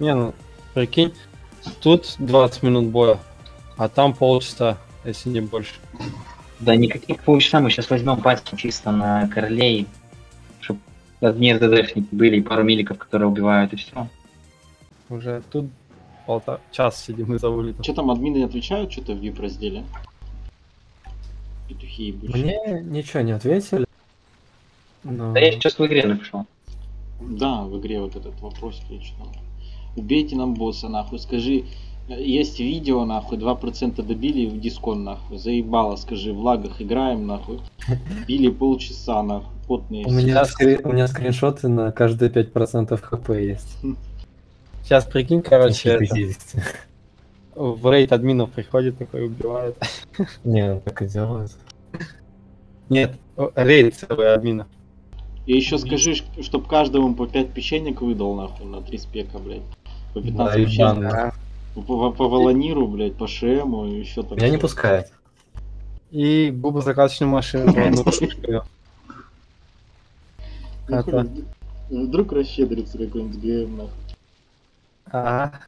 Не, ну, прикинь, тут 20 минут боя, а там полчаса, если не больше. Да никаких полчаса, мы сейчас возьмем патчи чисто на королей, чтобы одни РДДшники были и пару миликов, которые убивают, и все. Уже тут полтора час сидим и за улицей. Что там админы отвечают что-то в VIP разделе? Петухи ебучие. Мне ничего не ответили. Но... Да я сейчас в игре напишу. Да, в игре вот этот вопрос я читал. Убейте нам босса, нахуй. Скажи, э, есть видео, нахуй, 2% добили в дискон, нахуй. Заебало, скажи, в лагах играем, нахуй. Били полчаса, нахуй. Потные. У меня, скри- у меня скриншоты на каждые 5% хп есть. Сейчас прикинь, короче, это, 50. в рейд админов приходит такой убивает. Не, он так и делает. Нет, рейд целый админов. И еще скажи, чтоб каждому по 5 печенек выдал, нахуй, на 3 спека, блядь. По 15 Да, ебано. По, по, по Волониру, блядь, по Шему и еще там. Меня не пускает. И губозакаточную машину. по одну штуку. Ну, Это- хуй, Вдруг расщедрится какой-нибудь ГМ, нахуй. Ага.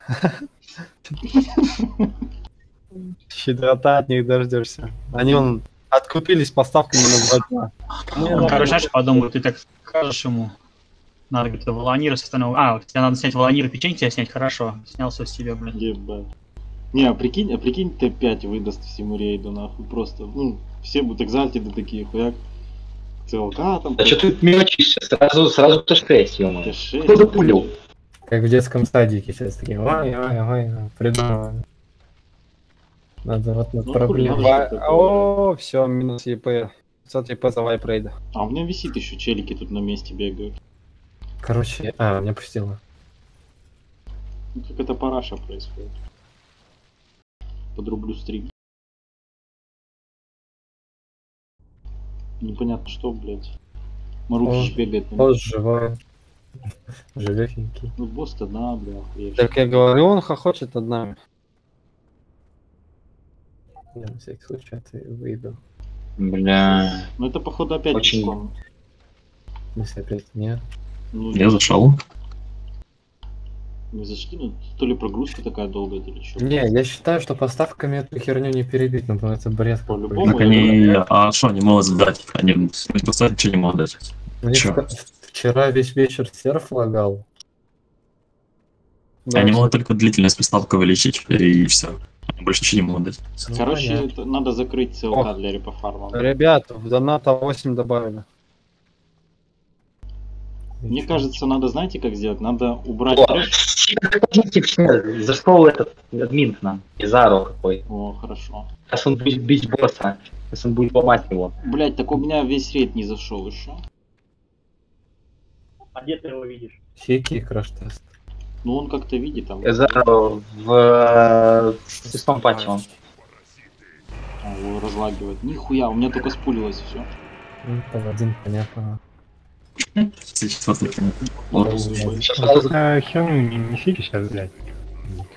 Щедрота от них дождешься. Они он откупились поставками на два дня. Он, короче, знаешь, подумал, ты так скажешь ему, надо где-то волониры с остального. А, тебе надо снять волониры, печеньки тебе снять, хорошо. Снял все с тебя, блин. Ебать. Не, а прикинь, а прикинь, Т5 выдаст всему рейду, нахуй, просто, ну, все будут экзальтиды такие, хуяк. ЦЛК там, Да что ты мелочишься? Сразу, сразу Т6, ё Т6. Кто запулил? Как в детском садике сейчас такие, ой, ой, ой, придумываем. Надо вот над Ну, такое? О, все, минус ЕП. 500 ЕП за вайп рейда. А у меня висит еще челики тут на месте бегают. Короче, а, меня пустило. Ну, как это параша происходит. Подрублю стрим. Непонятно что, блядь. Марухич О, бегает. Босс месте. живой. Живехенький. Ну, босс-то да, бля, охуевший. Так я говорю, он хохочет над нами. Я на всякий случай это выйду. Бля. Ну, это, походу, опять Очень- дискон. Если опять нет. Ну, Я зашел. Не зашли, ну, то ли прогрузка такая долгая, то ли что. Не, я считаю, что поставками эту херню не перебить, ну это бред. По-любому. Так они... А что они могут дать? Они просто ничего не могут дать. У них Чё? ска- Вчера весь вечер серф лагал. Да, Они могут только длительность приставку увеличить, и все. Они больше ничего не могут дать. Ну, Короче, это надо закрыть Ох. для репофарма. Ребят, в доната 8 добавили. Мне кажется, надо, знаете, как сделать? Надо убрать О, трэш. Подождите все, зашел этот админ к нам. Изару какой. О, хорошо. Сейчас он будет бить босса. Сейчас он будет ломать его. Блять, так у меня весь рейд не зашел еще. А где ты его видишь? Хики и краш-тест. Ну он как-то видит там. Изару в э, шестом патче он. а, его разлагивает. Нихуя, у меня только спулилось все. Ну, паладин, понятно. Сейчас вот Вот херню не несите сейчас, блядь.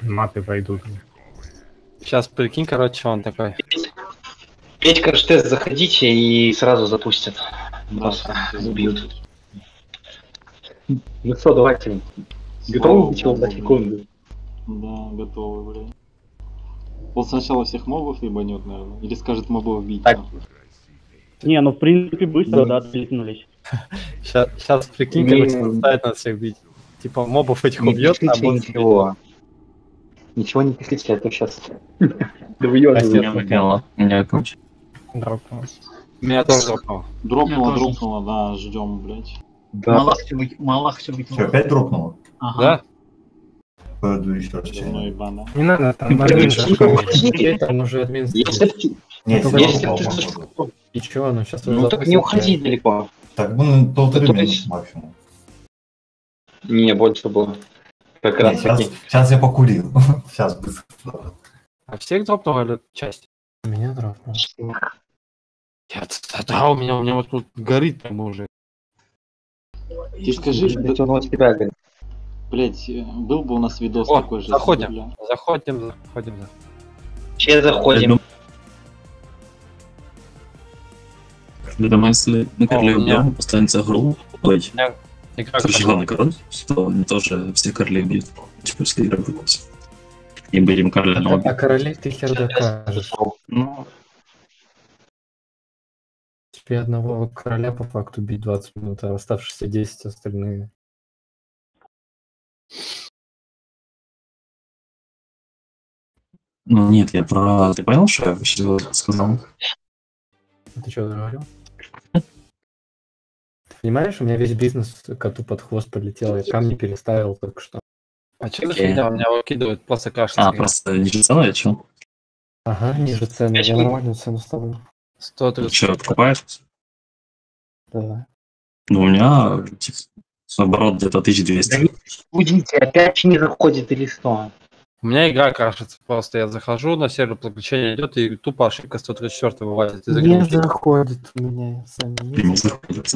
Маты пойдут. Сейчас прикинь, короче, он такой. Петь краш-тест заходите и сразу запустят. Всё убьют. Ну что, давайте. Готовы быть его на секунду? Да, готовы, блядь. Он сначала всех мобов ебанет, наверное. Или скажет мобов бить. Так. Не, ну в принципе быстро, да, отлетнулись. Сейчас, прикинь, Не- короче, заставит нас всех бить. Типа мобов этих Не убьет, а босс ничего. Ничего не пишите, а то сейчас Я довьёбывают. делал. Меня короче. Дропнулось. Меня тоже. Дропнуло, тоже. дропнуло, да, ждем, блядь. Да. Малах все вы... Малах все Что, выкинул. опять дропнуло? Ага. Да? Пойду еще раз. Не надо там админ подождите, Там уже админ Если Нет, Ну, я если ну сейчас ну так не уходи далеко. Так, ну, полторы Ну, минуты есть- максимум. Не, больше было. Как раз сейчас, сейчас я покурил. Сейчас быстро. А всех дропнуло или часть? Меня дропнул. Нет, да, да, у меня, у меня вот тут горит прямо уже. Ты скажи, Блядь, он вот тебя говорит. блять, был бы у нас видос О, такой же. заходим. бля. Заходим, заходим. да. Все заходим. Думаю, если мы королей убьем, останется Игра Короче, главный король, что они тоже все королей бьют. Типа, если игра будет. И будем короля А, на а королей ты хер докажешь. Ну, Тебе одного короля по факту бить 20 минут, а оставшиеся 10 остальные. Ну нет, я про... Ты понял, что я вообще сказал? А ты что говорил? Понимаешь, у меня весь бизнес коту под хвост полетел, я камни переставил только что. А что за фигня? У меня выкидывают просто кашу. А, просто ниже цена, я чё? Ага, ниже цены, я нормальную цену ставлю. 130. Чё, покупаешь? Да. Ну, у меня, типа, оборот где-то 1200. будете, опять не заходит или что? У меня игра крашится просто. Я захожу на сервер, подключение идет, и тупо ошибка 134 вылазит из Не заходит у меня, сами не Не заходит.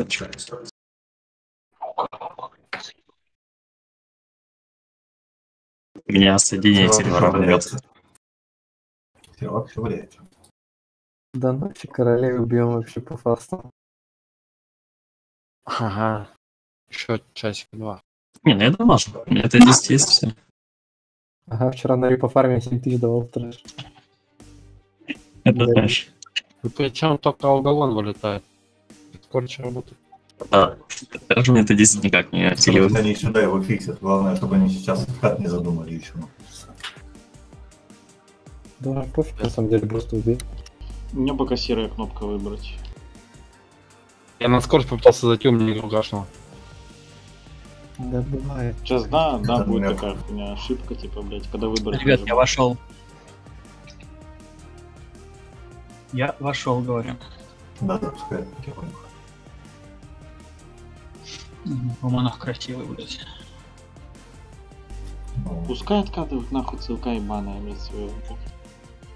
У меня соединение сервера врет. Сервак все вряд. Да нафиг королей убьем вообще по фасту. Ага. Еще часик два. Не, ну я. У меня это 10 есть все. Ага, вчера на рипо фарме 7 тысяч давал трэш. Это знаешь. И причем только алгалон вылетает. Скорче работает. Да. Даже мне это 10 никак не активирует. они сюда его фиксят, главное, чтобы они сейчас откат не задумали еще. Да, пофиг, на самом деле, просто убей. У меня пока серая кнопка выбрать. Я на скорость попытался зайти, у меня игру гашнуло. Да, бывает. Сейчас, да, да, Это будет мягко. такая хуйня, ошибка, типа, блядь, когда выбрать. Ребят, я вошел. Я вошел, говорю. Да. Мгм, По монах красивый, блядь. Ну, Пускай откатывают нахуй ссылка ебаная, блядь, свою.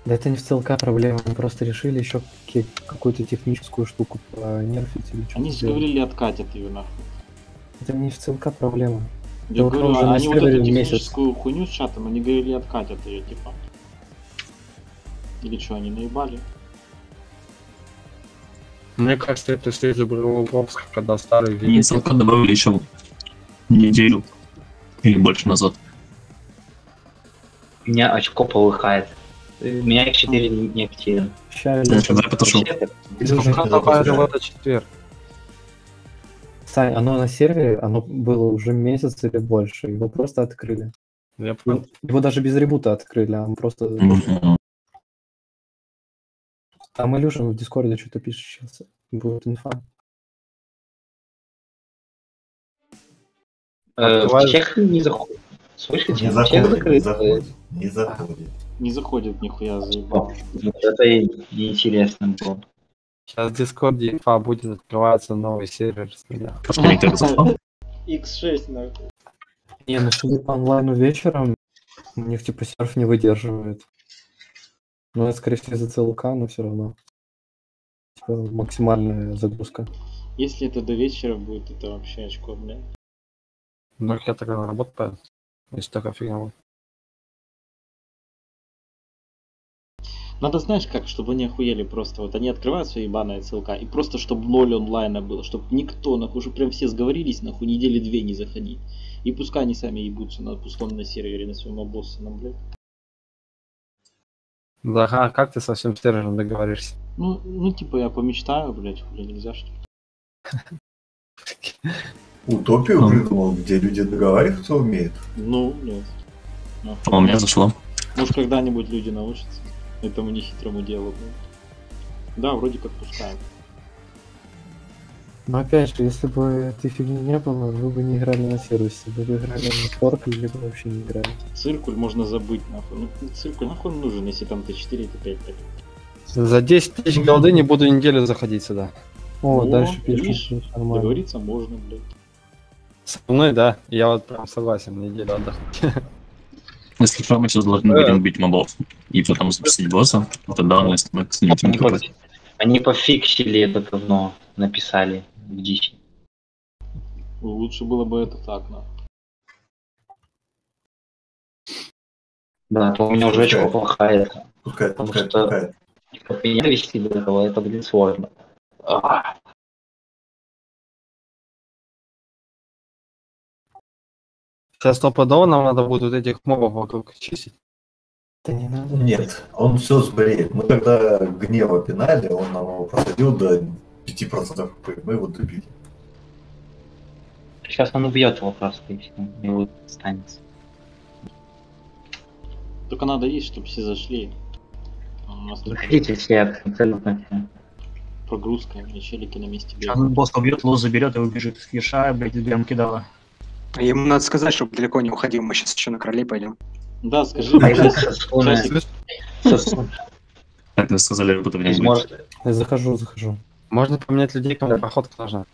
Да это не в целка проблема, мы просто решили еще какую-то техническую штуку понерфить или что-то Они же говорили, откатят ее нахуй. Это не в целка проблема. Я вот говорю, они вот эту месяц. техническую хуйню с чатом, они говорили, откатят ее, типа. Или что, они наебали? Мне кажется, это следует был вопрос, когда старый видит. ссылку добавили еще неделю или больше назад. У меня очко полыхает. У меня X4 не не активен. Ща, Я что. Вообще, Илюша, Пока добавили в этот четверг. Сань, оно на сервере, оно было уже месяц или больше, его просто открыли. Я понял. Его даже без ребута открыли, а он просто... Там Илюша в Дискорде что-то пишет сейчас. Будет инфа. э, Открываю. в чех не заходит. Слышите? Не заходит, не закрыт. заходит. Не заходит. Не заходит нихуя, заебал. Это и неинтересно было. Сейчас в Дискорде инфа будет открываться новый сервер с меня. Просто мне так зашел. X6 нахуй. Не, ну судя по онлайну вечером, у них типа серф не выдерживает. Ну, это скорее всего из-за ЦЛК, но все равно. Типа максимальная загрузка. Если это до вечера будет, это вообще очко, бля. Ну, я тогда на работу поеду. Если такая фигня будет. Надо, знаешь как, чтобы они охуели просто. Вот они открывают свои ебаные ссылка, и просто чтобы ноль онлайна было, чтобы никто, нахуй, уже прям все сговорились, нахуй, недели две не заходить. И пускай они сами ебутся на пустом на сервере, на своем обоссаном, блядь. Да, а как ты со всем сервером договоришься? Ну, ну, типа, я помечтаю, блядь, хули нельзя, что ли? Утопию Ну. придумал, где люди договариваться умеют. Ну. А у меня зашло. Может, когда-нибудь люди научатся этому нехитрому делу. Да, вроде как пускают. Но опять же, если бы этой фигни не было, вы бы не играли на сервисе, вы бы играли на форк, либо вообще не играли. Циркуль можно забыть, нахуй. Ну, циркуль нахуй нужен, если там Т4, Т5, так. За 10 тысяч голды не буду неделю заходить сюда. О, О, дальше видишь, что нормально. Договориться можно, блядь. Со мной, да. Я вот прям согласен, неделю отдохнуть. Если что, мы сейчас должны будем убить мобов. И потом запустить босса. Тогда мы с мы с ним Они, по- они пофиксили это говно, написали в дичь. Лучше было бы это так, нахуй. Да, то у меня уже очко плохая. Пускай, Потому пускай, что- пускай. До этого, это, блин, сложно. А, Сейчас стопудово нам надо будет вот этих мобов вокруг чистить. Да не надо. Нет, он все сбреет. Мы когда гнева пинали, он нам его просадил до 5% хп. Мы его добили. Сейчас он убьет его просто и все. И вот останется. Только надо есть, чтобы все зашли. Заходите все, абсолютно все. прогрузка, и челики на месте Сейчас бегают. босс убьет, луз заберет и убежит. Еша, блядь, прям кидала. Ему надо сказать, чтобы далеко не уходил, мы сейчас еще на королей пойдем. Да, скажи, вы сказали, будто меня Здесь не будет. может- Я захожу, захожу. Можно поменять людей, кому походка нужна.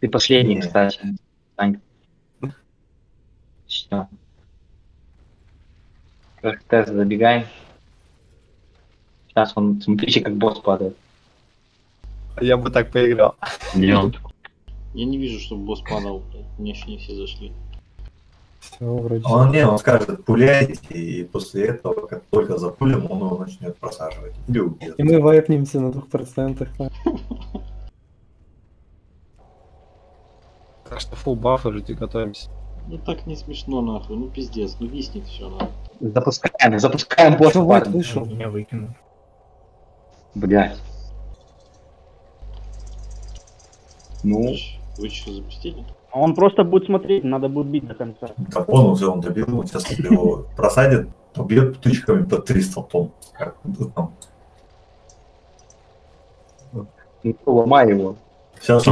Ты последний, кстати. Все. Как тест забегаем. Сейчас он, смотрите, как босс падает. Я бы так поиграл. Он? Я не вижу, чтобы босс падал. Мне еще не все зашли. Все, вроде. Он не, он скажет, пуляйте, и после этого, как только запулим, он его начнет просаживать. Или убьет. И мы вайпнемся на двух процентах. Так что фул бафы ждите, готовимся. Ну так не смешно, нахуй. Ну пиздец, ну виснет все, нахуй. Запускаем, запускаем босса, вайп парни. вышел? Меня выкинул. Блядь. Ну, Вы что, запустили? А Он просто будет смотреть, надо будет бить до конца. Да он уже он добил, он сейчас его просадит, то бьет птичками по 300 тонн. Как он там. ну, ломай его. Сейчас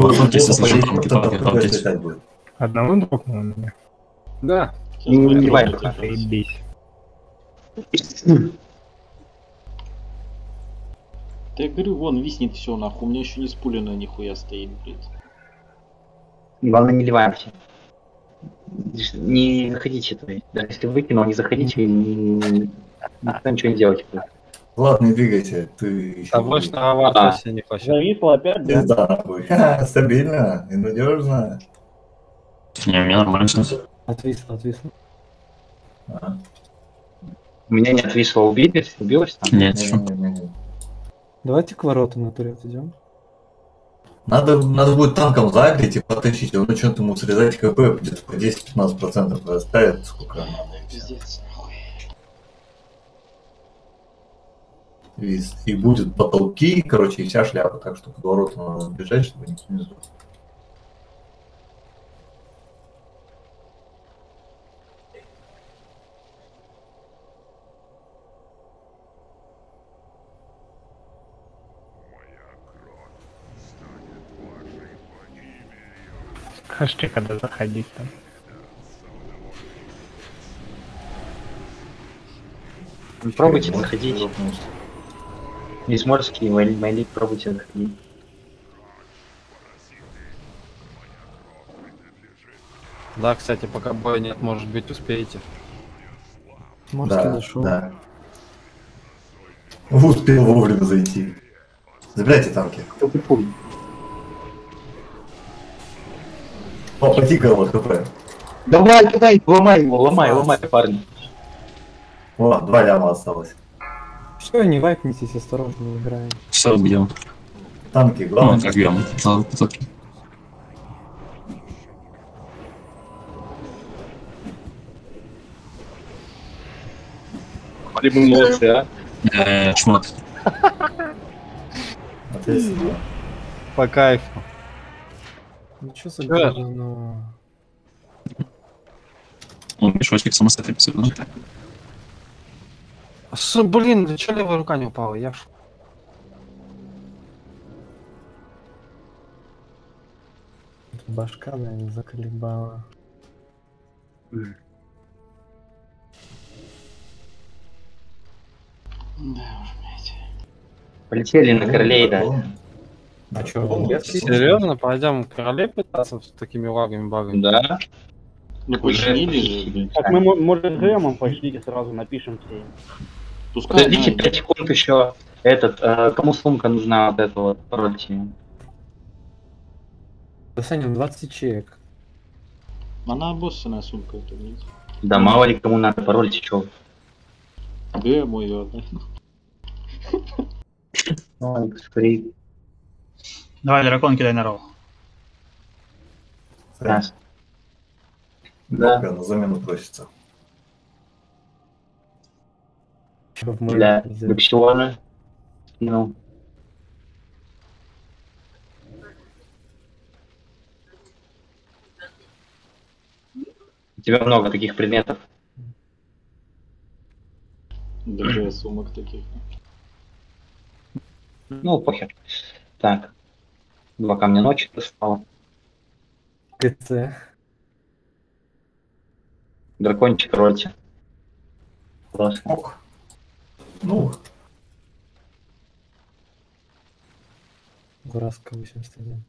летать будет. Одного дрогнул меня. Да. Не убивай. Да я говорю, вон виснет все, нахуй. У меня еще не спулено нихуя стоит, блядь. Главное, не ливаемся. Не заходите, то есть. Даже если выкинул, не заходите и не- никто ничего не делайте. Ладно, не двигайся, ты еще... Тобой шнаровать А. не хочет. Зависло опять, да? Ха, Стабильно и надежно. Не, у меня нормально все. Отвисло, отвисло. А, У меня не отвисло убились, убилось там. Нет, еще. не-не-не. Давайте к воротам на турет идем. Надо, надо будет танком загреть и потащить, он начнет ему срезать КП где-то по 10-15% оставит, сколько Пиздец, нахуй. и, и будет потолки, короче, и вся шляпа, так что к надо бежать, чтобы никто не сдох. Скажите, когда заходить там. Ну, Пробуйте Может, заходить. дропнулся. Несморский, Майли, Майли, пробуйте заходить. Да, кстати, пока боя нет, может быть, успеете. Морский Да, дошел. да. Успел вовремя зайти. Забирайте танки. Кто ты пуль? Потикало ХП. Давай, кидай, ломай его, ломай, ломай, парни. О, два ляма осталось. Все, не вайпнитесь, осторожно, играем. Все, бьем. Танки, Ну, главное. как бьем. Слава потоки. Молодцы, а. Э, Шмот. По кайфу. Ну что за говно? Он мешочек самостоятельно писал. С, блин, да чё левая рука не упала? Я ш- Башка, наверное, заколебала. Да уж, блядь. Полетели на королей, да. А что, Серьезно? Пойдем королей пытаться с такими лагами, багами? Да. Ну починили же. Так мы, мо- может, с Грэмом пошлите сразу, напишем все. Пускай Подождите знает. 5 секунд еще. Этот, э, кому сумка нужна вот, парольте. Да, Саня, 20 ячеек. Она обоссанная сумка, это, блядь. Да мало ли кому надо парольте, чё. Г мой ее отдай. Ой. Давай, дракон кидай на ролл. Раз. Да. Кнопка на замену просится. Для? Гапсиона. Ну. У тебя много таких предметов. Даже сумок таких. Ну, похер. Так. Два камня ночи достал. ГЦ. Дракончик роти. Просто. Ок. Ну, Гураска 81.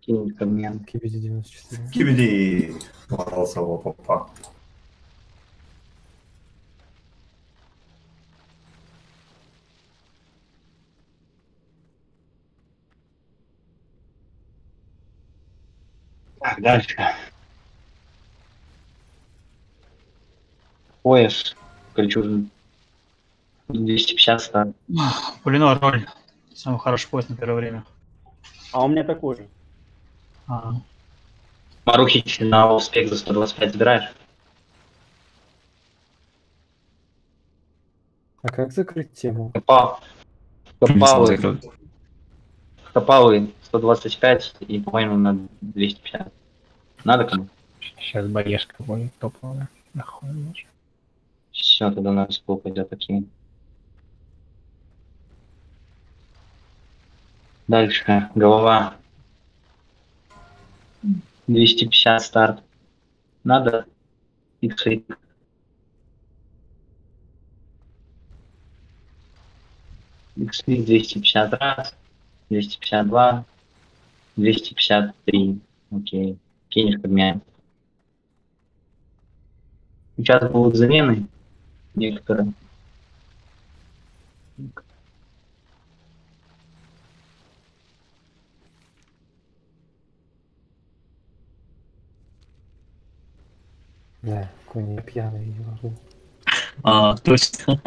Кинь ко мне. Кибиди 94. кибиди ворвался в попа. Так, дальше. Пояс. Кольчужный. 250 старт. Пулинор роль. Самый хороший поезд на первое время. А у меня такой же. А, Марухич на успех за 125 забираешь? А как закрыть тему? Копал. Копалы. Копалы 125 и, по-моему, на 250. Надо кому? Сейчас боешка будет топовая. Нахуй лучше. Все, тогда на раскол пойдет, окей. Дальше. Голова. 250 старт. Надо. Иксы. Иксы 250 раз. 252. 253. Окей. Кинешь подменяем. Сейчас будут замены некоторые. Да, кони я пьяный, не могу. А, точно.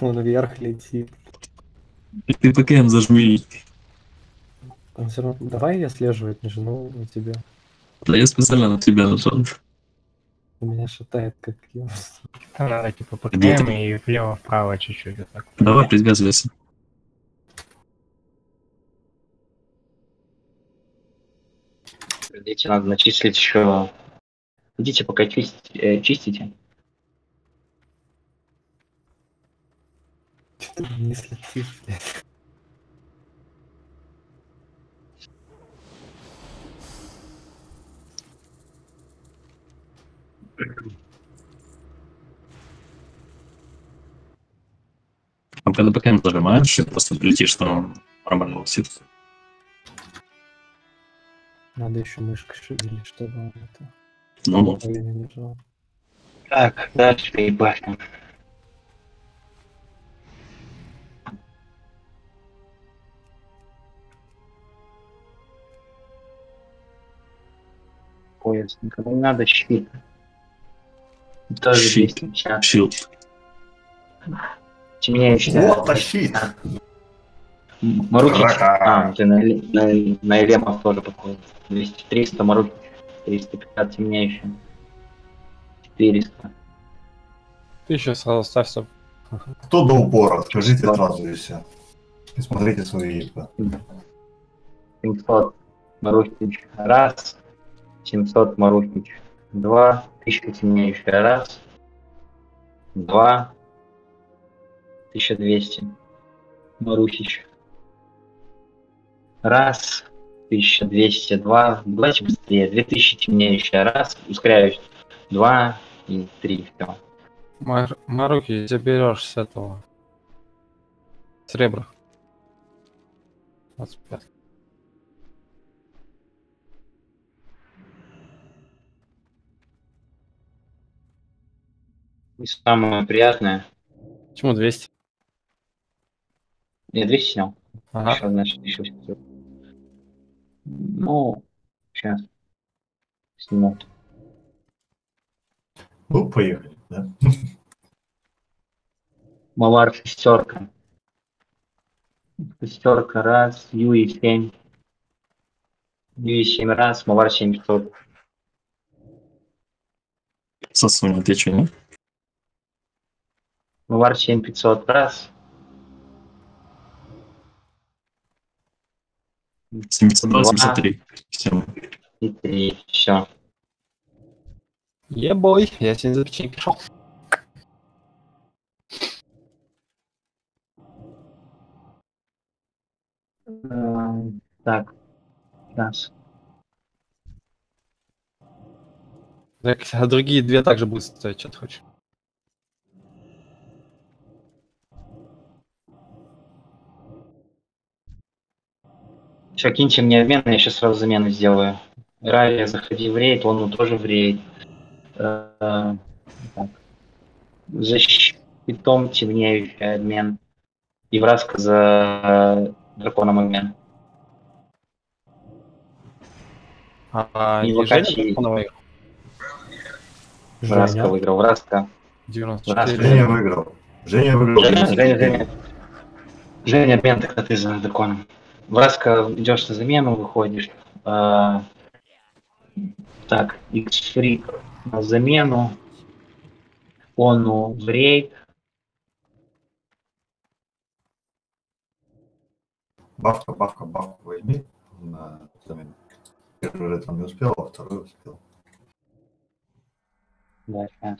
Он вверх летит. Ты ПКМ зажми. Он все равно... Давай я слеживать нажму на тебя. Да я специально на тебя нажал. У меня шатает как я. Надо типа по Где ты? КМ и влево-вправо чуть-чуть. Вот. Давай привязывайся. Идите, надо начислить еще. Идите, пока э, чистите. Что ты не слетишь, блядь? А когда ПКМ зажимаешь, и просто летишь, что он нормально висит. Надо еще мышкой шевелить, чтобы он это... Ну, ну. Так, дальше перебашнем. Пояс. Никому не надо щит. Тоже Щит. 250. Щит. Темнеющий. Вот, тащит. Марукич. Рака. А, ты на, на, на Элемов тоже подходит. 200, 300 Марукич. 350 темнеющий. 400. Ты еще сразу ставь, чтоб Кто до упора? Скажите сразу и все. И смотрите свои яйца. 700 Марухич. Раз. 700 Марухич. Два. 1000 темнеющая. Раз. Два. 1200 Марухич. Раз. 1202. Давайте быстрее. 2000 темнеющая. Раз. Ускоряюсь. Два. И три. Все. Мар- Маруки заберешь с этого. С ребра. 25. И самое приятное. Почему 200? Я 200 снял. Ага. Еще, значит, еще 700. Ну, сейчас. Сниму. Ну, поехали, да? Малар шестерка. Шестерка раз, Юи 7. Юи 7 раз, Мавар 700. Сосунь, ты что, нет? Мавар 7500 раз. 702, 73. Все. И 3. Все. Ебой, я сегодня за печеньки пришел. Эм, Так. Сейчас. Так, а другие две также будут стоить, что ты хочешь. Все, киньте мне обмен, я сейчас сразу замену сделаю. Ралли, заходи в рейд, он тоже в рейд. Э, так. За щитом темнеющий обмен. И вразка за драконом обмен. А, Не выиграл? Вразка Женя. выиграл, вразка. 94. Женя выиграл. Женя выиграл. Женя, Женя, Женя. Женя, обмен тогда ты за драконом. Вразка идешь на замену, выходишь. А, так, X-Freak на замену. Ону в рейд. Бавка, бавка, бавку возьми на замену. Первый рейд он не успел, а второй успел. Да, щас.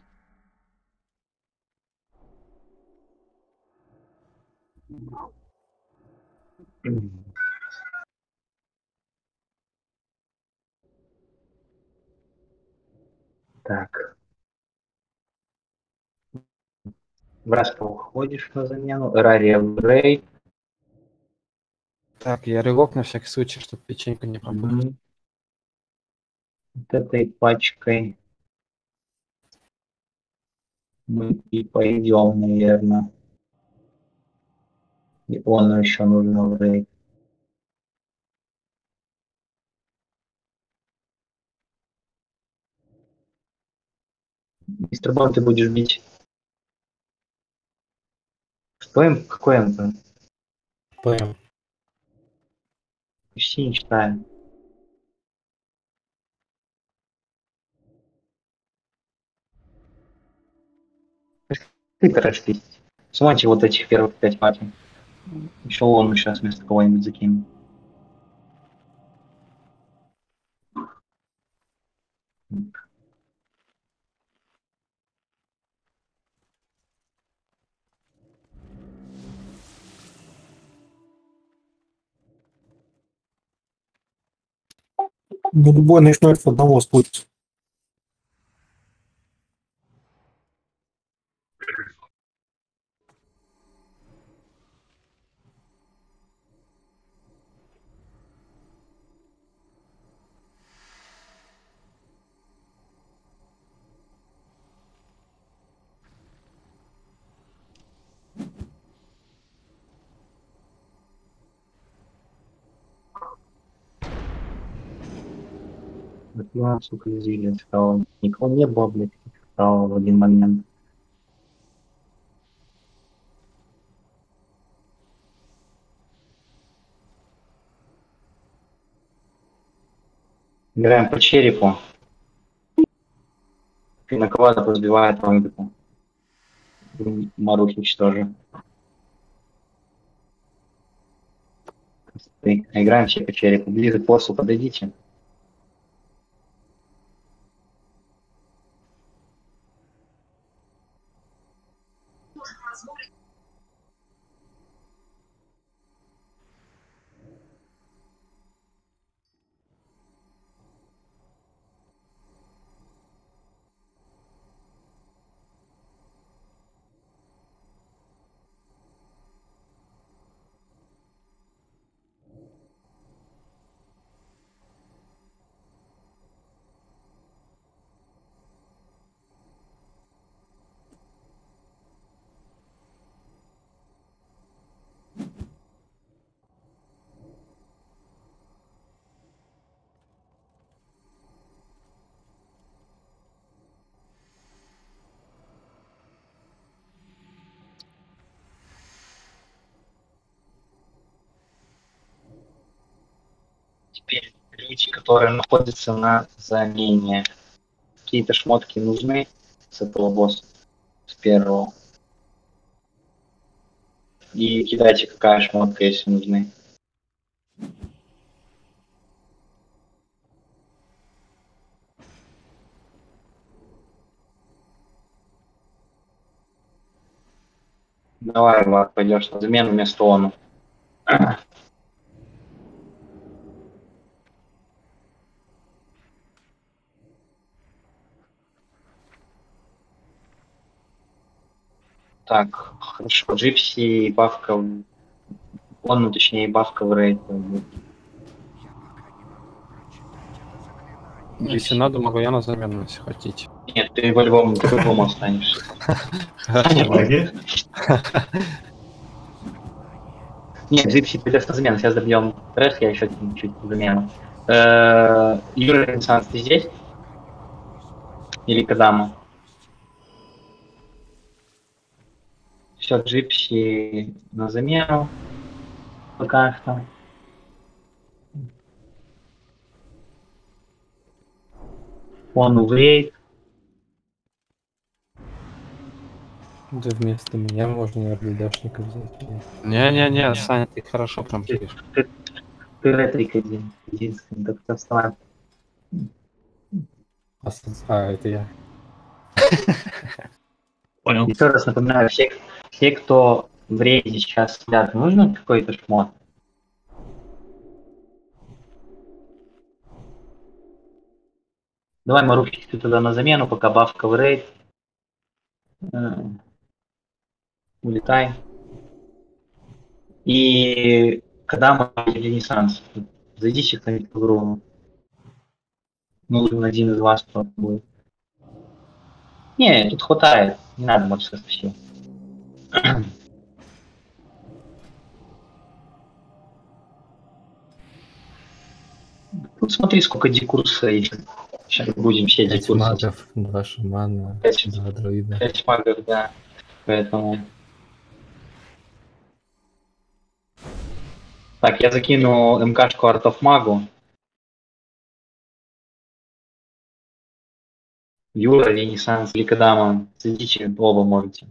Так. Вразка уходишь на замену. Рария в рейд. Так, я рывок на всякий случай, чтобы печеньку не. Мгм. Вот этой пачкой мы и пойдем, наверное. И он еще нужно в рейд. Мистер Бон, ты будешь бить. Что им? Какой МП? ПМ. Почти не читаю. Ты торопись. Смотрите вот этих первых пять пати. Еще он сейчас вместо кого-нибудь закинет. Любой ночной с одного спустится. Вот я, сука, зелье стало. Никого не было, блядь, стало в один момент. Играем по черепу. Пинаквада разбивает Ромбику. Марухич тоже. Играем все по черепу. Ближе к подойдите. Люди, которые находятся на замене. Какие-то шмотки нужны с этого босса, с первого. И кидайте, какая шмотка, если нужны. Давай, Влад, пойдешь на замену вместо он. Так, хорошо. Джипси, бавка... в- Он, ну, точнее, бавка в рейд. Если надо, могу я на замену, если хотите. Нет, ты по-любому, ты по-любому останешься. Хорошо. Нет, Джипси придется на замену. Сейчас добьем тресс, я еще чуть замену. Э, Юра Ренессанс, ты здесь? Или Кадама? Все, Джипси на замену. Пока что. Он увреет. Да вместо меня можно РДДшника взять. Не-не-не, Саня, ты хорошо прям пишешь. Ты, ты ретрик один. Единственный, так что вставай. А, это я. Понял. Еще раз напоминаю, все, все, кто в рейде сейчас сидят, нужно какой-то шмот? Давай, Марусик, ты туда на замену, пока бавка в рейд. Э, Улетай. И когда мы Ренессанс, зайдите кто-нибудь в игру. Нужен один из вас кто будет. Не, тут хватает. Не надо больше совсем. Тут смотри, сколько декурса есть. Сейчас будем все Пять магов, два шамана, Пять. два друида. Пять магов, да. Поэтому... Так, я закину МКшку of Магу. Юра, Ренессанс, Ликадама. Следите, оба можете.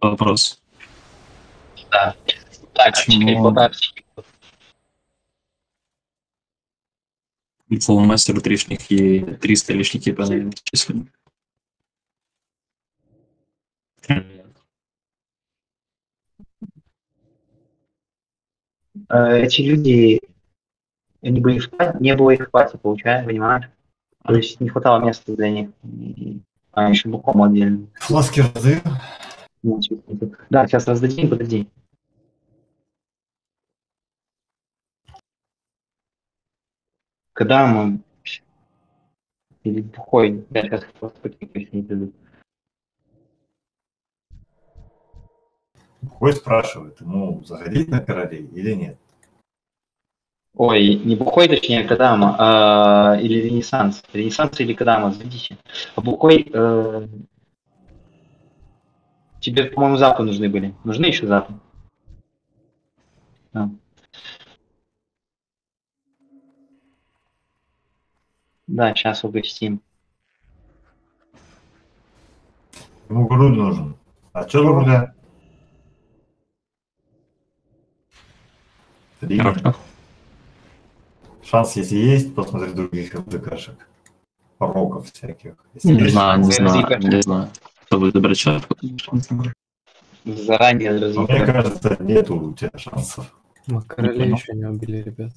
Вопрос. Да. Так, Почему? подарочки. Фулмастеру лишних и 300 лишних численно. Эти люди, они были в не было их в пати, получаешь, понимаешь? То есть не хватало места для них. А, еще буком отдельно. Фласки разы. Ну, Да, сейчас раздадим, подожди. Когда мы... Или бухой, я сейчас просто потихоньку не дадут. Бухой спрашивает, ему заходить на королей или нет. Ой, не бухой, точнее, Кадама, а, или Ренессанс. Ренессанс или Кадама, зайдите. А бухой... э, тебе, по-моему, запы нужны были. Нужны еще запы? А. Да, сейчас угостим. Ему грудь нужен. А что за Три. Хорошо. Шанс, если есть, посмотреть других ЛДКшек. Пороков всяких. Если Не есть, знаю, не знаю, не знаю. Кто будет добрать человек? Заранее но разъебали. Мне кажется, нету у тебя шансов. Мы королей понял. еще не убили, ребят.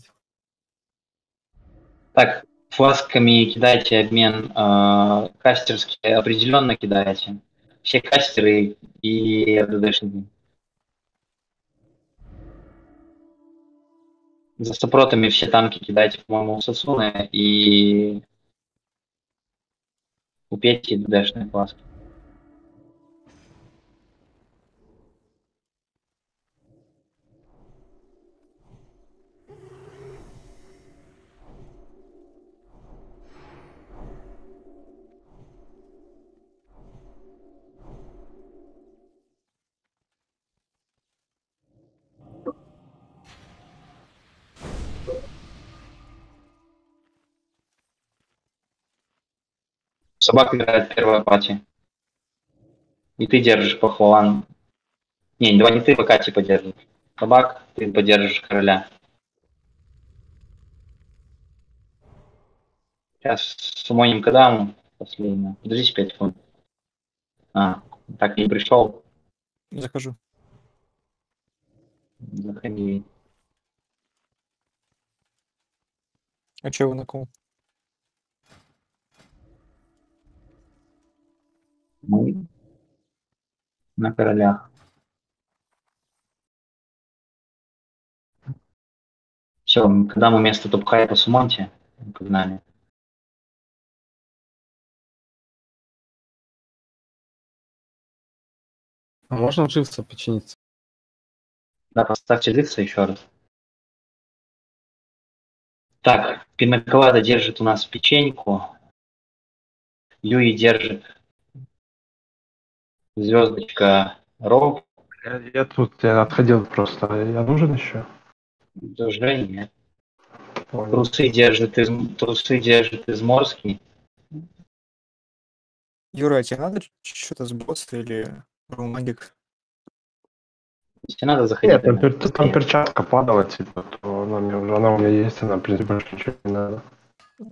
Так, фласками кидайте обмен, э, кастерские определенно кидайте. Все кастеры и РДДшники. За сопротами все танки кидайте, по-моему, у Сасуны и у Пети ДДшные классы. Собака играет первая пати. И ты держишь похвалан. Не, давай не ты, пока типа держишь. Собак, ты поддержишь короля. Сейчас сумоним Кадаму последнее. Подождите 5 секунд. А, так не пришел. Захожу. Заходи. А че вы на ком? Мы на королях. Все, когда мы вместо топ-хайпа сумонте, погнали. А можно живца починиться? Да, поставьте живца еще раз. Так, Пинаколада держит у нас печеньку. Юи держит звездочка Роб. Я, я тут я отходил просто. Я нужен еще? Уже нет. Трусы держит из трусы держит изморский. Юра, а тебе надо что-то с босса или румагик? Если надо заходить. Нет, там, пер, там перчатка падала, типа, то она, мне, уже- она у меня есть, она, в принципе, больше ничего не надо.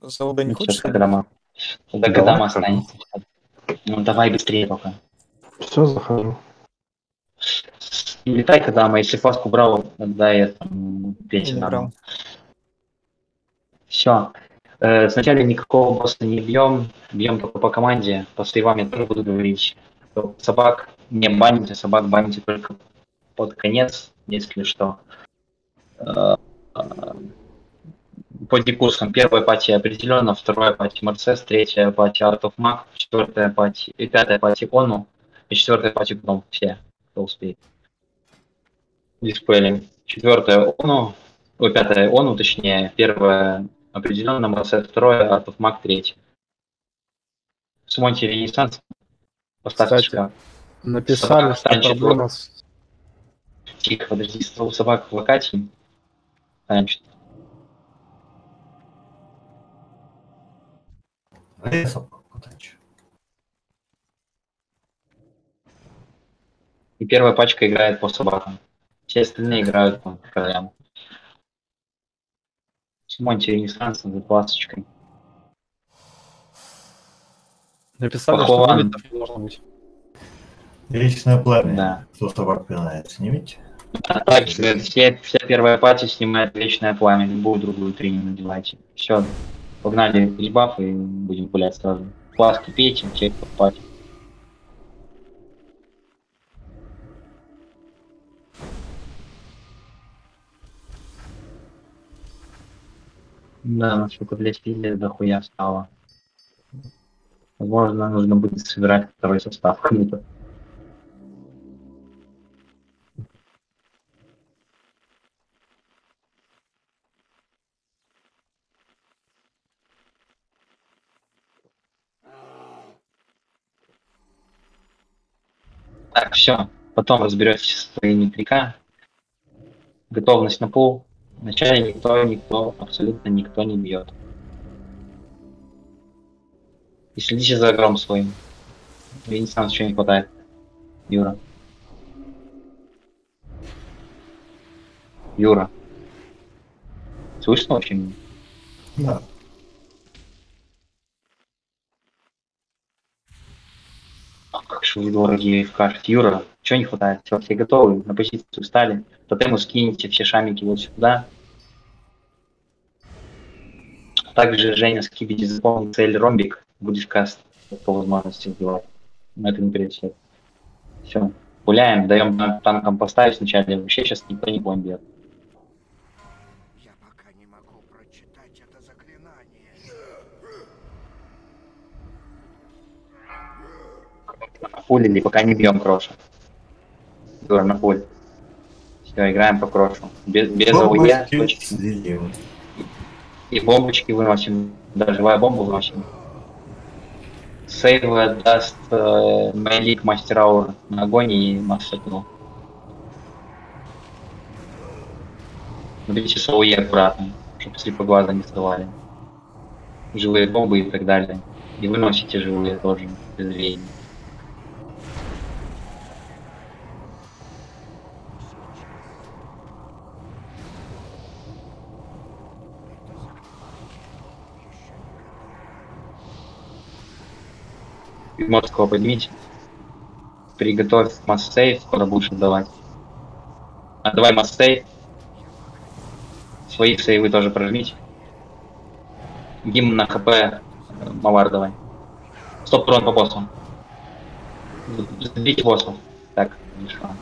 Завода не хочешь? Сейчас Кадама. Тогда Кадама останется. Ну давай быстрее пока. Все, захожу. Летай, Кадама, если фаску брал, отдай это Пете Не нам. брал. Все. Э, сначала никакого босса не бьем, бьем только по команде. По сейвам я тоже буду говорить. Собак не баните, собак баните только под конец, если что. Э, э, По декурсам первая пати определенно, вторая пати Марсес, третья пати Art of Mag, четвертая пати и пятая пати Ону, и четвертая пати потом все, кто успеет. Диспелем. Четвертая Ону, ой, пятая Ону, точнее, первая определенно Марсет, второе Art of Mag, третье. Сумонте Ренессанс. Поставьте Кстати. Написали, Собака что проблема с... Тихо, подожди, стол собак в локате. Значит, Лесом. И первая пачка играет по собакам. Все остальные играют по королям. Сумонте Ренессанс за классочкой. Написали, Похвала. что должно быть. Вечное пламя. Да. Кто собак пинает, снимите. А так, э, все, вся первая пати снимает вечное пламя, любую другую тренинг надевайте. Все, погнали ребаф и будем гулять сразу. Класски пейте, чек по пати. Да, насколько, блядь, пили дохуя стало. Возможно, нужно будет собирать второй состав круто. Так, все. Потом разберетесь со своими 3К. Готовность на пол. Вначале никто, никто, абсолютно никто не бьет. И следите за игром своим. Ренессанс еще не хватает. Юра. Юра. Слышно вообще меня? Да. Ах, Как же вы дорогие скажете. Юра, чего не хватает? Все, все готовы, на позицию встали. Тотему скинете, все шамики вот сюда. Также Женя скибите запомни цель ромбик. Будешь каст по возможности сделать. Но это не пересек. Все. Гуляем, даем танкам поставить сначала. Вообще сейчас никто не бомбит. Пулили, пока не бьем кроша. Дура на пуль. Все, играем по крошу. Без, без АУЕ. И бомбочки выносим. Да, живая бомба выносим. Сейв даст э, Майлик Мастер Аур на огонь и Массакл. Смотрите с АУЕ аккуратно, чтобы слепо глаза не вставали. Живые бомбы и так далее. И выносите живые тоже без зрения. Морского поднимите. Приготовь массейв, куда будешь отдавать. А давай массейв. Свои сейвы тоже прожмите. Гимн на хп. э, Мавар давай. Стоп урон по боссу. Забейте боссов. Так, хорошо.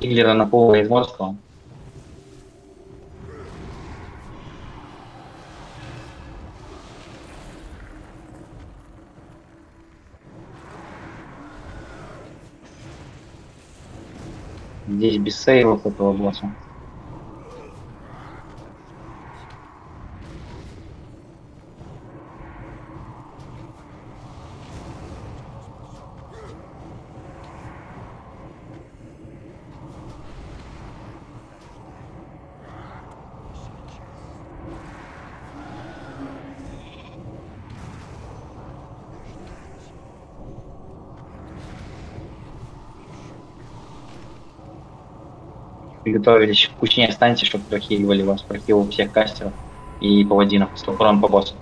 Иглера на пол из Морского. Здесь без сейвов этого босса. Приготовились. Кучнее станьте, чтобы прохиливали вас. Прохил всех кастеров и паладинов. Стоп урон по боссу.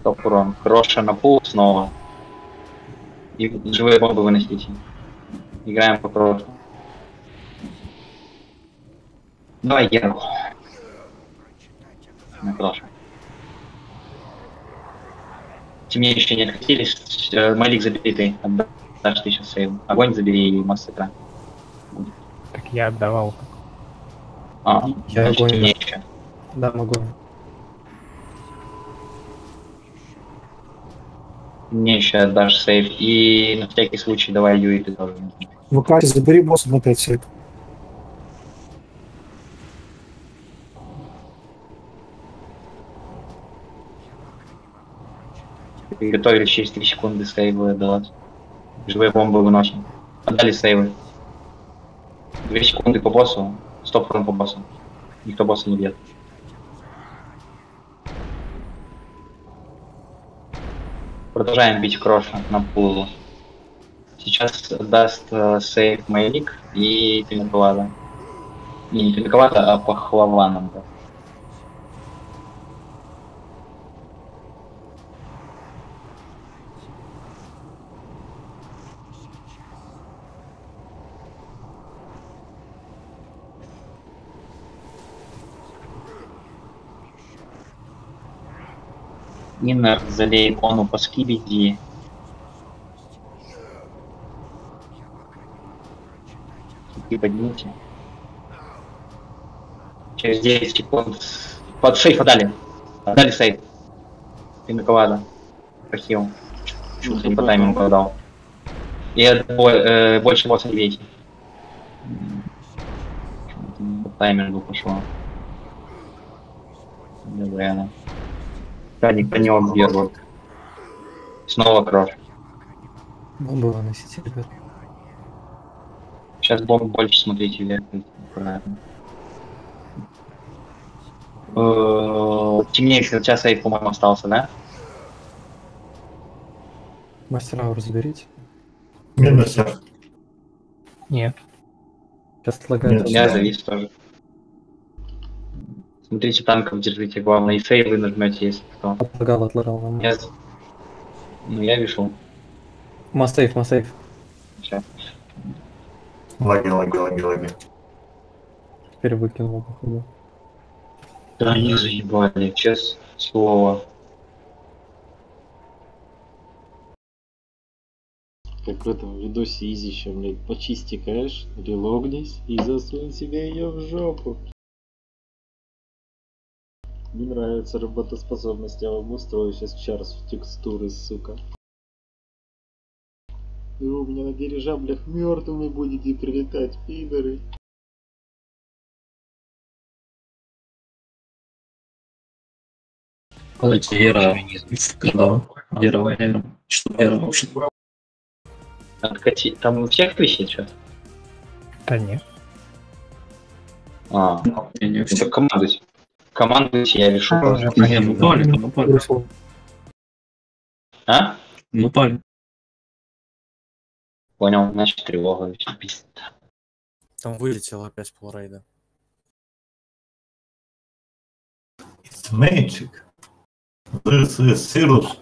Стоп урон. Кроша на пул снова. И живые бомбы выносите. Играем по крошу. Давай Геру. На кроша. Темнее еще не откатились. Э, Малик забери ты. Отдашь ты сейчас сейв. Огонь забери и массакра. Так я отдавал. А, Я значит, огонь, да. еще. Да, могу. Мне еще отдашь сейв. И на всякий случай давай Юи ты тоже. В Кате забери босса на 5 сек. Приготовились через 3 секунды сейвы отдавать. Живые бомбы выносим. Отдали сейвы. 2 секунды по боссу. Стоп урон по боссу. Никто босса не бьет. Продолжаем бить кроша на пулу. Сейчас даст э, сейв Майлик и Пинаковада. Не, не Пинаковада, а Пахлаваном. Да. Иннер залей икону по скибиди. И поднимите. Через 9 секунд. Под сейф отдали. Отдали сейф. Пинковада. Прохил. Чуть не по таймингу отдал. И это э, больше босса бейте. По таймингу пошло. Добряна. Садик конек Гербург. Снова кровь. Бомбы выносите, ребят. Сейчас бомб больше смотрите. Правильно. Э, Темнее еще час сейф, по-моему, остался, да? Мастер аур заберите. Минус. Нет. Сейчас лагает. Я завис тоже. Смотрите, танков держите, главное, и сейвы нажмете, если кто. Отлагал, отлагал. вам. Я... Ну, я вышел. Мастейв, мастейв. Сейчас. Лаги, лаги, лаги, лаги. Теперь выкинул, походу. Да они заебали, честное слово. Как в этом видосе Изища, блядь, почисти кэш, релогнись и засунь себе ее в жопу. Не нравится работоспособность, я вам устрою сейчас чарс в текстуры, сука. Вы у меня на дирижаблях мертвыми будете прилетать, пидоры. Давайте Вера. Да, Вера, Вера. Что Вера вообще? Откати. Там у всех висит что-то? Да нет. А, Не, не все все. Командуйте. Я решу. Не, мы пали, мы пали. А? Мы пали. Понял, значит тревога. пиздец. Там вылетело опять полрейда. It's magic. This is Sirius.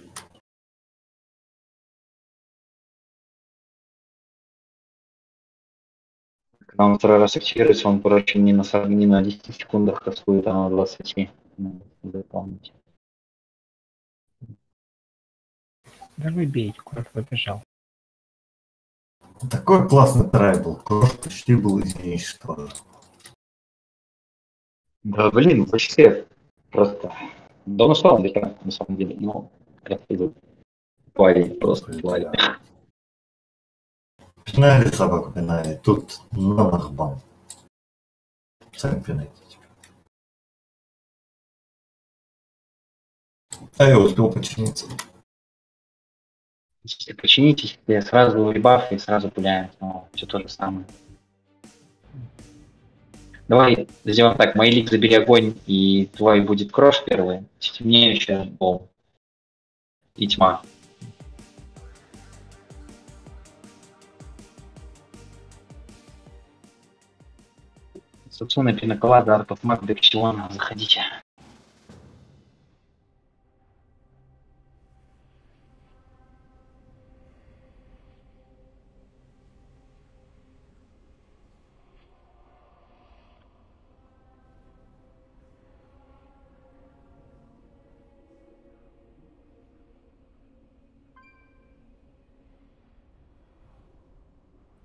Когда он второй раз активируется, он, короче, не на, не на 10 секундах кастует, а на 20. Ну, Запомните. Да вы бейте, побежал. Такой классный трай был. Крош почти был из ничего. Да блин, почти просто. Да он слава дохера, на самом деле. Ну, как идут. Парень, просто парень. Пинали собаку, пинали. Тут на нахбан. Сами пинайте. А я успел починиться. Если починитесь, я сразу ребаф и сразу пуляем. Ну, все то же самое. Давай сделаем так, Майлик забери огонь, и твой будет крош первый, темнеющая бол. И тьма. Сацуна, Пинаклада, Арпов Мак, Дексиона, заходите.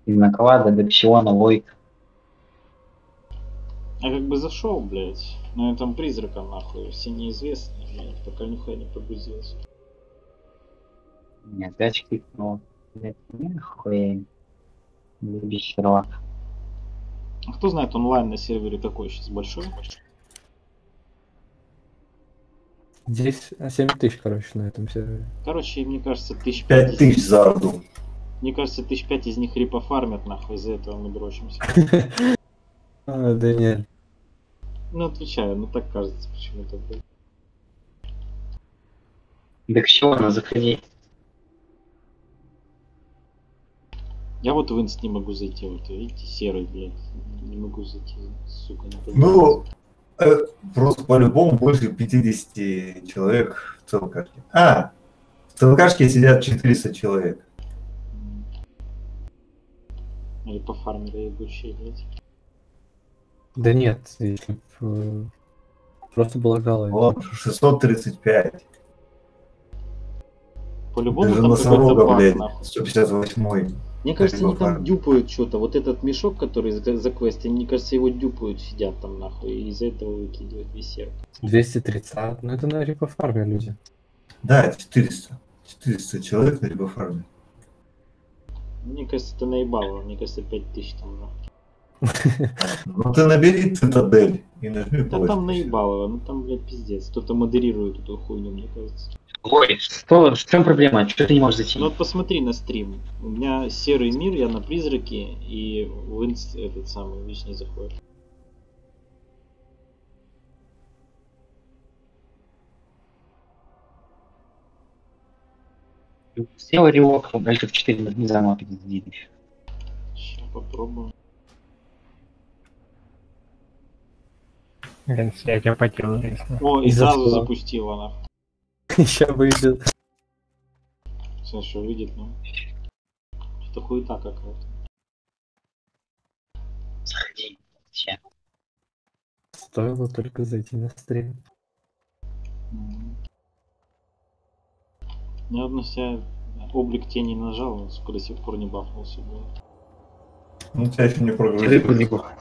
Пинаклада, Дексиона, Лойк. А как бы зашел, блядь. Но я там призраком нахуй, все неизвестные, блядь, пока нихуя не пробудился. Нет, опять кликнул. Блять, нихуя. Любишь сервак. А кто знает, онлайн на сервере какой сейчас большой? Здесь 7 тысяч, короче, на этом сервере. Короче, мне кажется, тысяч Пять из- тысяч за орду. Мне кажется, тысяч пять из них рипа фармят, нахуй, из-за этого мы дрочимся. А, да нет. Ну, отвечаю, ну так кажется почему-то, блядь. Дексиона, заходи. Я вот в инст не могу зайти, вот видите, серый, блядь. Не могу зайти, сука, не Ну, э, просто по-любому больше 50 человек в ЦЛКшке. А, в ЦЛКшке сидят 400 человек. Или по фармеры ебучие, блядь. Да нет, если б, э, просто было гало. Вот, 635. По-любому Даже там носорога, блядь, нахуй. 158 Мне кажется, они там дюпают что-то. Вот этот мешок, который за, за квест, мне кажется, его дюпают, сидят там нахуй, и из-за этого выкидывают весь сервер. 230, ну это на рипа фарме люди. Да, 400. 400 человек на либо фарме. Мне кажется, это наебало. Мне кажется, 5000 там нахуй. Ну ты набери цитадель и нажми Да там наебало, ну там, блядь, пиздец. Кто-то модерирует эту хуйню, мне кажется. Ой, что, в чем проблема? Что ты не можешь зайти? Ну вот посмотри на стрим. У меня серый мир, я на призраке, и в инст этот самый, не заходит. Сделай ревок, Альфа 4 нажми заново пиздишь. Сейчас попробую. Венс, я тебя по телу резну. О, и И сразу запустила нахуй. Сейчас выйдет. Сейчас что выйдет, ну. Что-то хуета какая-то. Заходи. Все. Стоило только зайти на стрим. Мне одна вся Облик тени нажал, он до сих пор не бафнулся. Ну, тебя еще не Рыбу прогрузили. либо.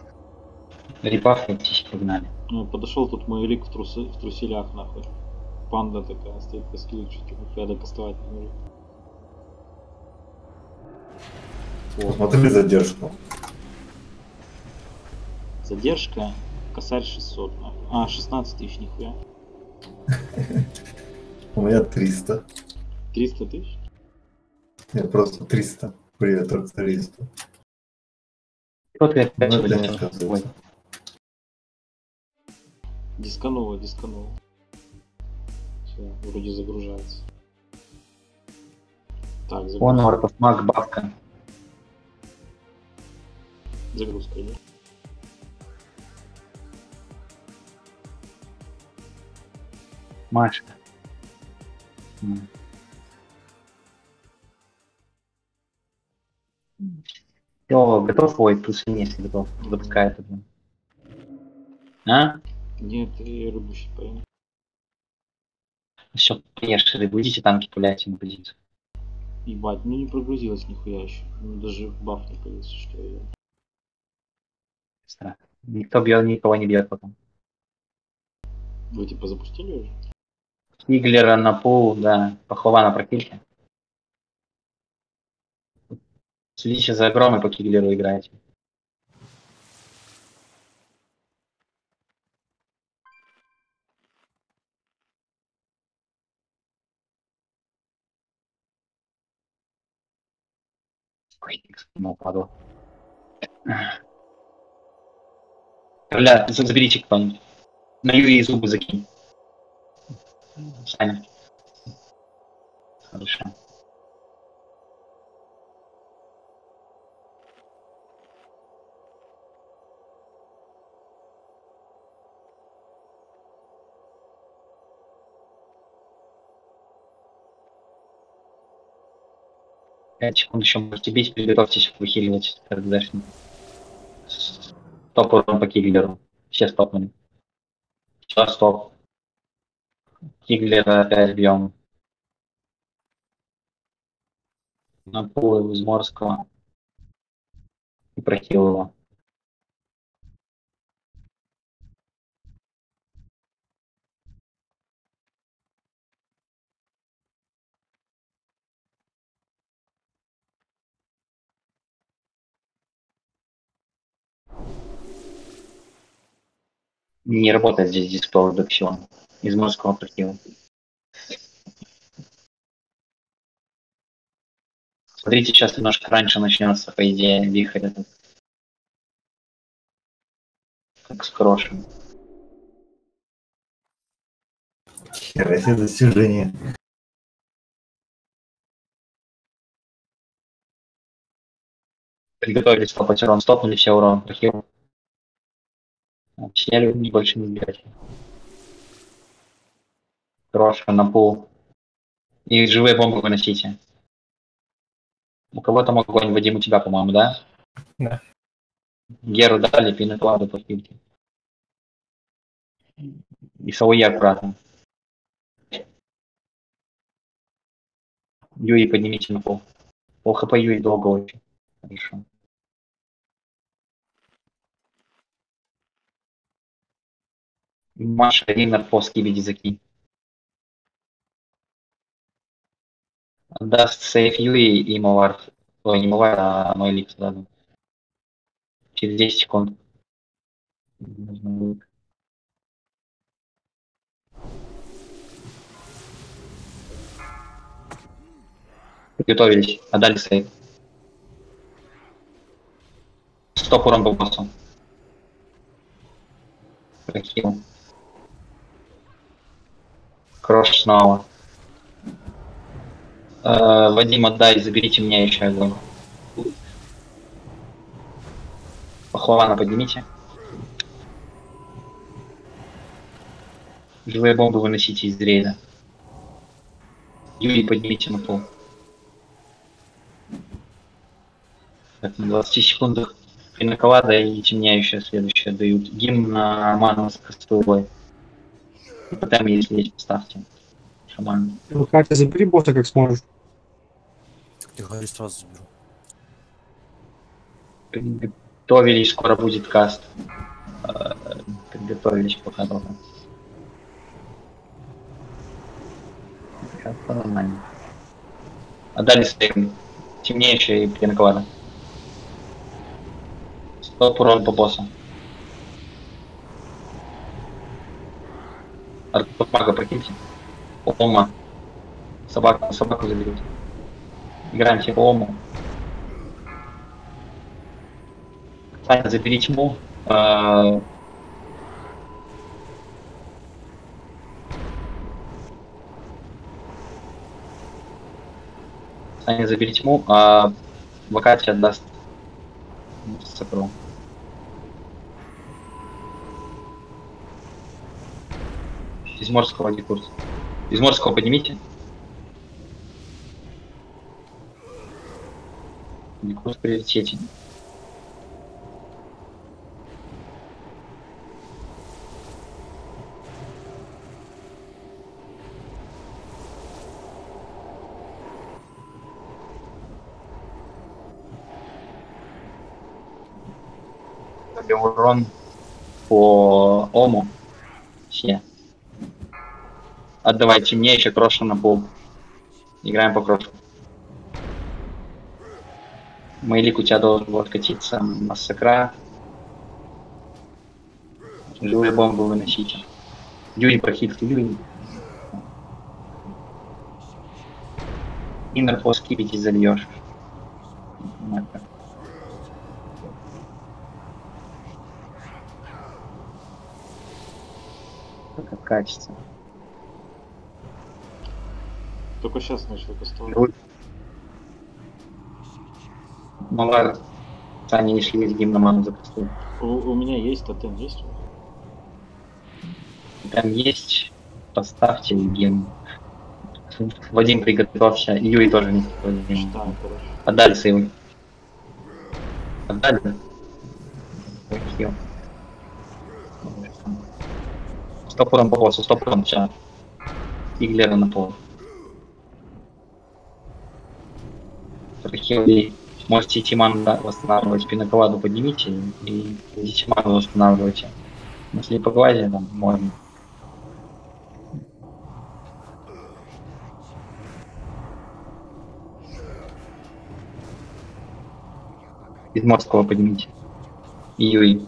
Репафнитесь, погнали. Ну, подошел тут мой лик в, трусы, в труселях, нахуй. Панда такая стоит, кастует, что-то нихуя докастовать не может. Посмотри задержку. Задержка, косарь 600, нахуй. А, 16 тысяч, нихуя. У меня 300. 300 тысяч? Нет, просто 300. Привет, трактористу. Кто ты опять Дискануло, дискануло. Все, вроде загружается. Так, загрузка. Honor, Тосмак, Бабка. Загрузка идет. Машка. Все, готов? Ой, плюс если готов. Запускает это. А? Нет, рыбу сейчас поем. Все, поешь рыбу, идите танки пуляйте на позицию. Ебать, ну не прогрузилось нихуя еще. Ну даже баф не появился, что я... Страх. Никто бьет, никого не бьет потом. Вы типа запустили уже? Иглера на пол, да. Пахова на прокильке. Следите за огромной по Киглеру играете. Ой. Бля, за- заберите кто-нибудь. На Юрии зубы закинь. Саня. Хорошо. Пять секунд еще можете бить, приготовьтесь выхиливать РДшник. Стоп урон по Киглеру. Все стопнули. Все, стоп. Киглера опять бьем. На пул из Морского. И прохил его. Не работает здесь диспел Доксион. Из Морского прохила. Смотрите, сейчас немножко раньше начнется, по идее, вихрь этот. Как с крошем. Хера себе достижение. Приготовились стопать урон, стопнули все урон. Сняли не больше не сбирать. Крошка на пол. И живые бомбы выносите. У кого там огонь, Вадим, у тебя, по-моему, да? Да. Геру дали, пинокладу похилите. И Сауе аккуратно. Юи поднимите на пол. Пол хп Юи долго очень. Хорошо. Маша, Ринер, по скибиди закинь. Даст сейф Юи и Мовар. Ой, не Мовар, а мой лик сразу. Через 10 секунд. Приготовились. Отдали сейф. Стоп урон по боссу. Прохил. Крош снова. Э, Вадим, отдай, заберите мне еще огонь. Пахлавана поднимите. Живые бомбы выносите из рейда. Юрий, поднимите на пол. Так, на 20 секундах пиноколада и темняющая следующая дают. Гимн на ману с костылой. Потом, если есть, поставьте. Шаман. Ну, Катя, забери босса как сможешь. Я говорю, сразу заберу. Приготовились, скоро будет каст. Э, Приготовились пока долго. Сейчас нормально. Отдали стоим. Темнейшие и пьянковато. Стоп урон по боссу. Аркут мага прокиньте. Ома. Собаку, собаку заберите. Играем типа Ому. Саня, забери тьму. А, Саня, забери тьму, а Вакати отдаст Сокру. Из Морского курс. Из Морского поднимите. Курс в приоритете. Урон по Ому. Все. Отдавайте мне еще кроша на пол. Играем по крошу. Мейлик у тебя должен вот катиться массакра. Живые бомбы выносите. Юрий прохит, Юрий. Иннер по скипите зальешь. Как качество. Только сейчас начал поставлять. Ну ладно. Они не шли из гимна ману запустили. У, у меня есть тотем, есть? Там есть. Поставьте гимн. Вадим приготовься. Юрий тоже не Вадим. Отдали сейвы. Отдали. Стоп урон по боссу, стоп урон сейчас. Иглера на пол. хотели можете Тиман восстанавливать, пиноколаду поднимите и, и восстанавливайте. Если по глазе, там можно. Из морского поднимите. И Юй.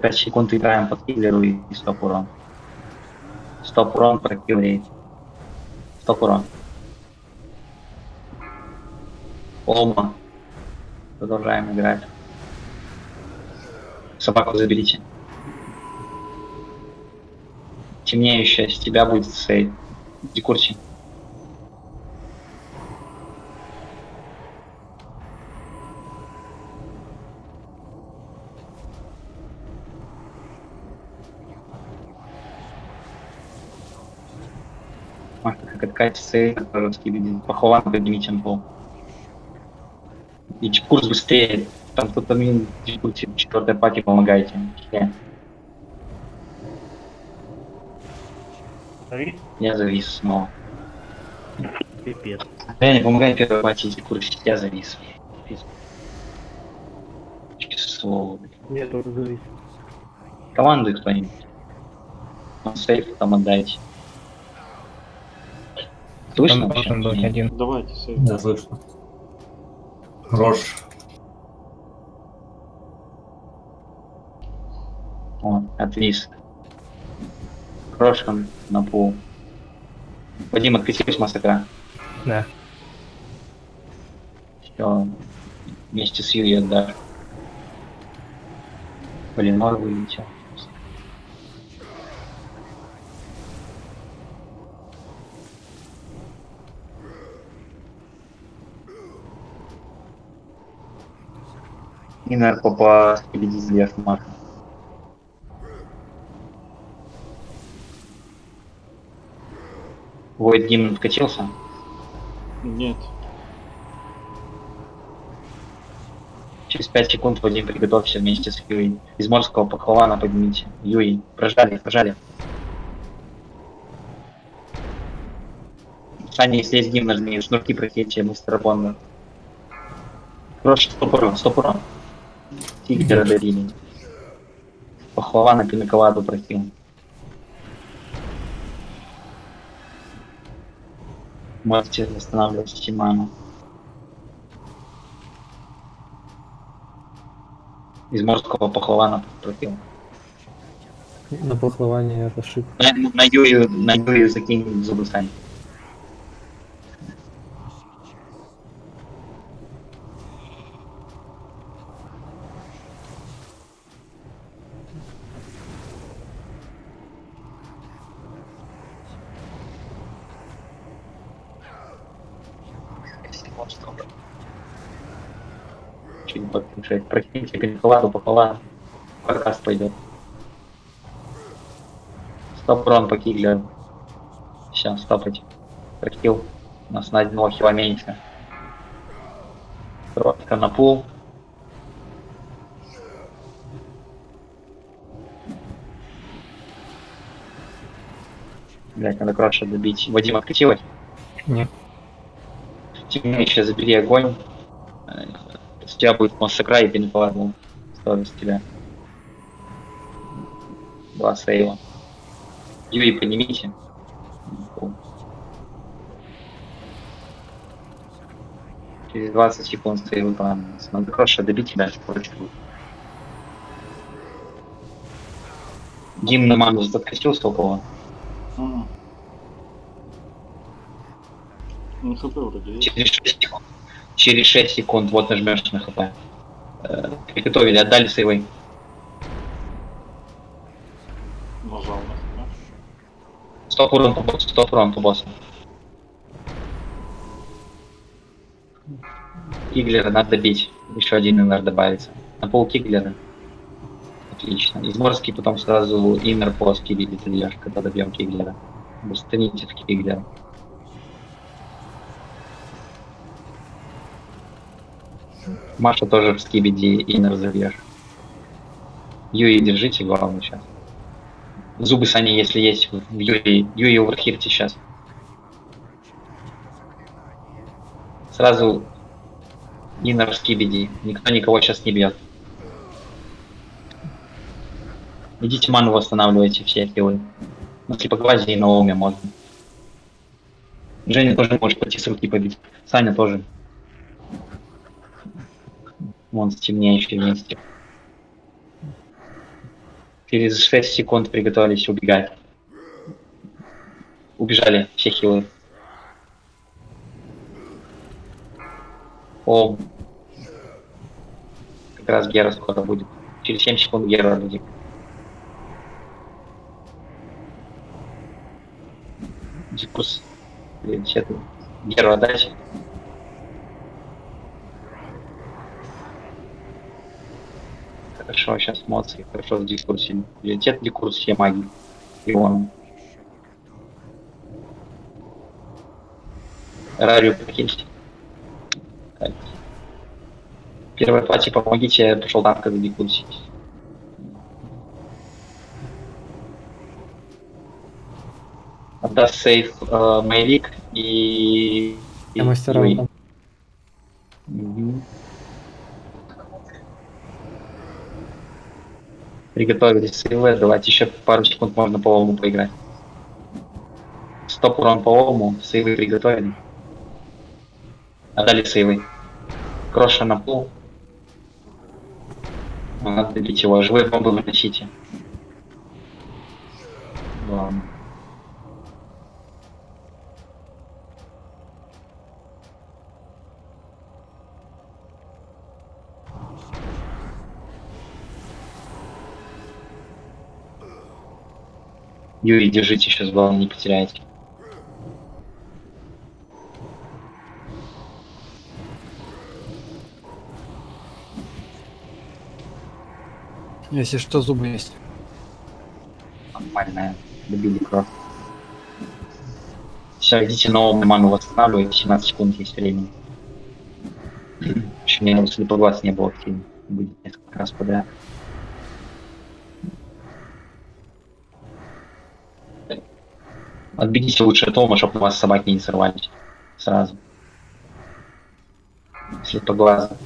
5-6 секунд играем под киллеру и стоп урон. Стоп урон прокивреет. Стоп урон. Олма. Продолжаем играть. Собаку заберите. Темнеющая с тебя будет сейф. Декурсия. Сейв, который скибидит. Похован поднимите на пол. И курс быстрее. Там кто-то мин дискуссии, четвертая пати помогайте. Завис? Я завис снова. Пипец. Я не помогай первой пати курс, я завис. Число. Я тоже завис. Командуй кто-нибудь. Он сейф там отдайте. Слышно? должен быть один. Давайте, сейв. Да, слышно. Рожь. О, отвис. Крошком на пол. Вадим, откатились массакра. Да. Все. Вместе с Юрией отдашь. Блин, нор вылетел. Инер попа победить вверх Марка. Войд Гимн вкатился? Нет. Через 5 секунд, Вадим, приготовься вместе с Юей. Из морского пахлавана поднимите. Юй, прожали, прожали. Саня, если есть гимн, нажми, шнурки прокиньте, мистера Бонда. Хорошо, стоп урон, стоп урон. Тигера добили. Пахлавана пинаковаду просил. Можете восстанавливать Симану. Из морского пахлавана просил. На пахлаване это ошибка. На, на Юю, на Юю закинь зубы Сань. Чуть подключать. Пинаковаду пахлавана. Каркас пойдет. Стоп урон по киглеру. Все, стопать. Прохил. У нас на одного хила меньше. Кровка на пул. Блять, надо кроша добить. Вадим, откатилась? Нет. Темнее еще забери огонь. Э, С тебя будет массакра и пинковал. С тебя. Два сейва. Юрий, поднимите. Через 20 секунд сейвы понадобится. Надо кроша добить прочь будет. Гимн на ману закатил стопова. А. Ну, хп вроде есть. Через 6 секунд. Через 6 секунд вот нажмешь на хп. Э, Приготовили, отдали сейвы. Нажал на. Стоп урон по боссу, стоп урон по боссу. Киглера надо бить. Еще один иннер добавится. На пол Киглера. Отлично. Из морский потом сразу иннер по скибиди ты бьешь, когда добьем Киглера. Бустаните в Киглера. Маша тоже в скибиди иннер забьешь. Юи, держите главное сейчас. Зубы Сани, если есть в Юи. Юи оверхирте сейчас. Сразу Иннер скибиди. Никто никого сейчас не бьет. Идите ману восстанавливайте все хилы. Ну, типа гвозди на уме можно. Женя тоже может пойти с руки побить. Саня тоже. Вон с темнеющей вместе. Через 6 секунд приготовились убегать. Убежали все хилы. О, как раз Гера скоро будет. Через 7 секунд Гера будет. Дикус. Блин, ты? Геру отдачи. Хорошо, сейчас эмоции, хорошо в дискурсе. Приоритет дикурс, все маги. И он. Рарию покиньте. Так. Первая пати, помогите, я пошел танка задекурсить. Отдаст сейф э, Мейлик и... Я мастера Юй. Приготовились сейвы, давайте еще пару секунд можно по овому поиграть. Стоп урон по овому, сейвы приготовили. Отдали сейвы. Кроша на пол. Надо добить его, живые бомбы выносите. Ладно. Юрий, держите сейчас, главное, не потеряйте. Если что, зубы есть. Нормальная. Добили кровь. Все, идите новому ману восстанавливать, 17 секунд есть времени. Еще мне слепоглаз не был активен. Будет несколько раз подряд. Отбегите лучше от Тома, чтобы вас собаки не сорвались. Сразу. Слепоглаза.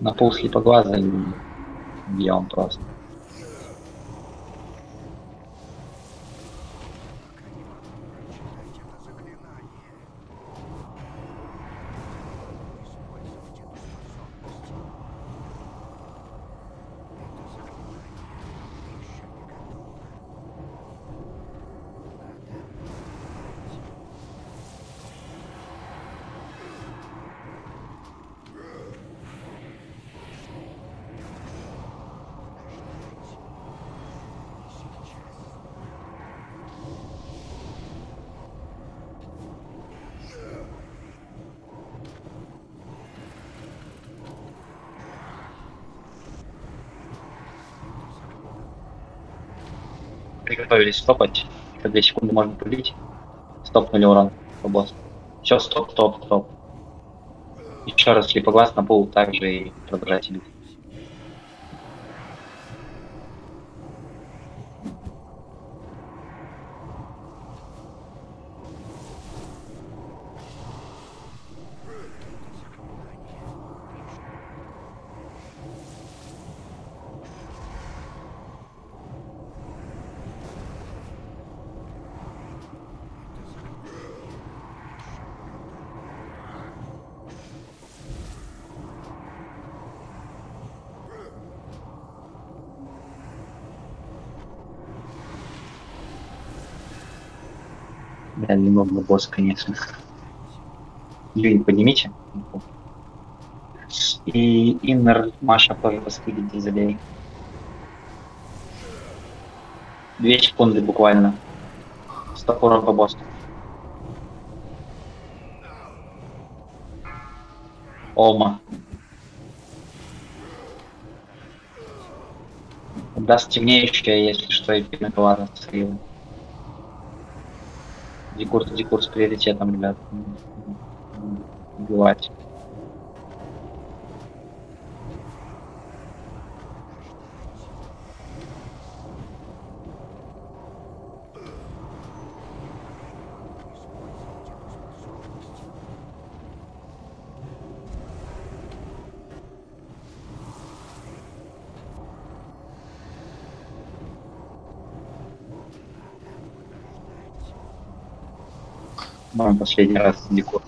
На пол слепоглаза и бьем просто. Приготовились стопать. Еще 2 секунды можно пробить. Стопнули урон по боссу. Все, стоп, стоп, стоп. Еще раз слепоглаз на пол также и продолжайте бить. Немного босс, конечно. Юин, поднимите. И Иннер Маша тоже воспилите забей. Две секунды буквально. Стоп урон по боссу. Ома. Даст темнеющее, если что, и пиноколада с. Декурс, декурс приоритетом, ребят. Убивать. Ну, последний раз декурс.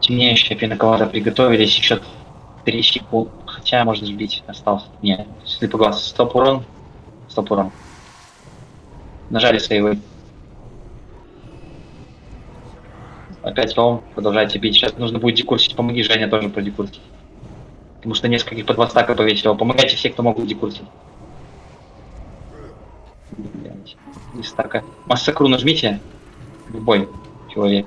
Темнеющая пиноколада приготовились, еще три секунды. Хотя можно сбить, остался. Нет, слепоглаз. Стоп урон. Стоп урон. Нажали сейвы. Опять ром, продолжайте бить. Сейчас нужно будет декурсить. Помоги, Женя, тоже про декурсить. Потому что нескольких по два стака повесил. Помогайте все, кто могут декурсить. Стака. Массакру нажмите. Любой человек.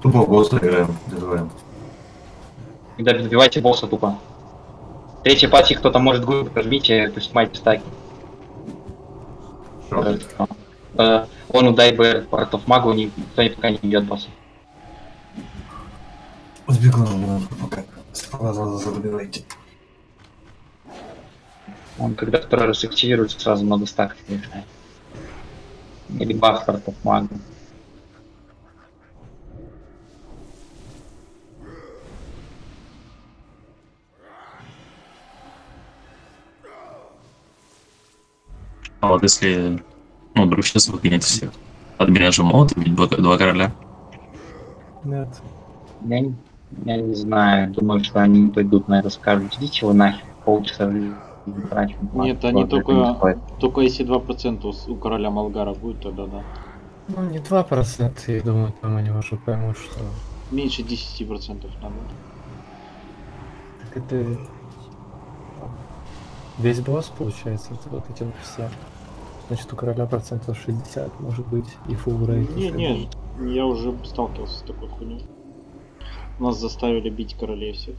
Тупо босса играем, называем. Когда добивайте босса тупо. Третья пати, кто-то может глубже, нажмите, то есть майте стаки. Э, Он удай бы of Магу, никто пока не бьет босса. Немножко пока. Сразу забивайте. Он когда второй раз активируется, сразу много стаков решает. Или баф Part of Магу. А вот если, ну, вдруг сейчас выгонять всех, отменять же молот, ведь два, два короля. Нет. Я, не- я не знаю, думаю, что они пойдут на это скажут, идите вы нахер, полчаса жизни трачу. Нет, они это не только, только если 2% у короля Малгара будет, тогда да. Ну, не 2%, я думаю, там они уже поймут, что... Меньше 10% надо. Так это... Весь босс, получается, это вот эти все. Значит, у короля процентов 60, может быть, и фулл рейд. Не, не. Я уже сталкивался с такой хуйней. Нас заставили бить королей всех.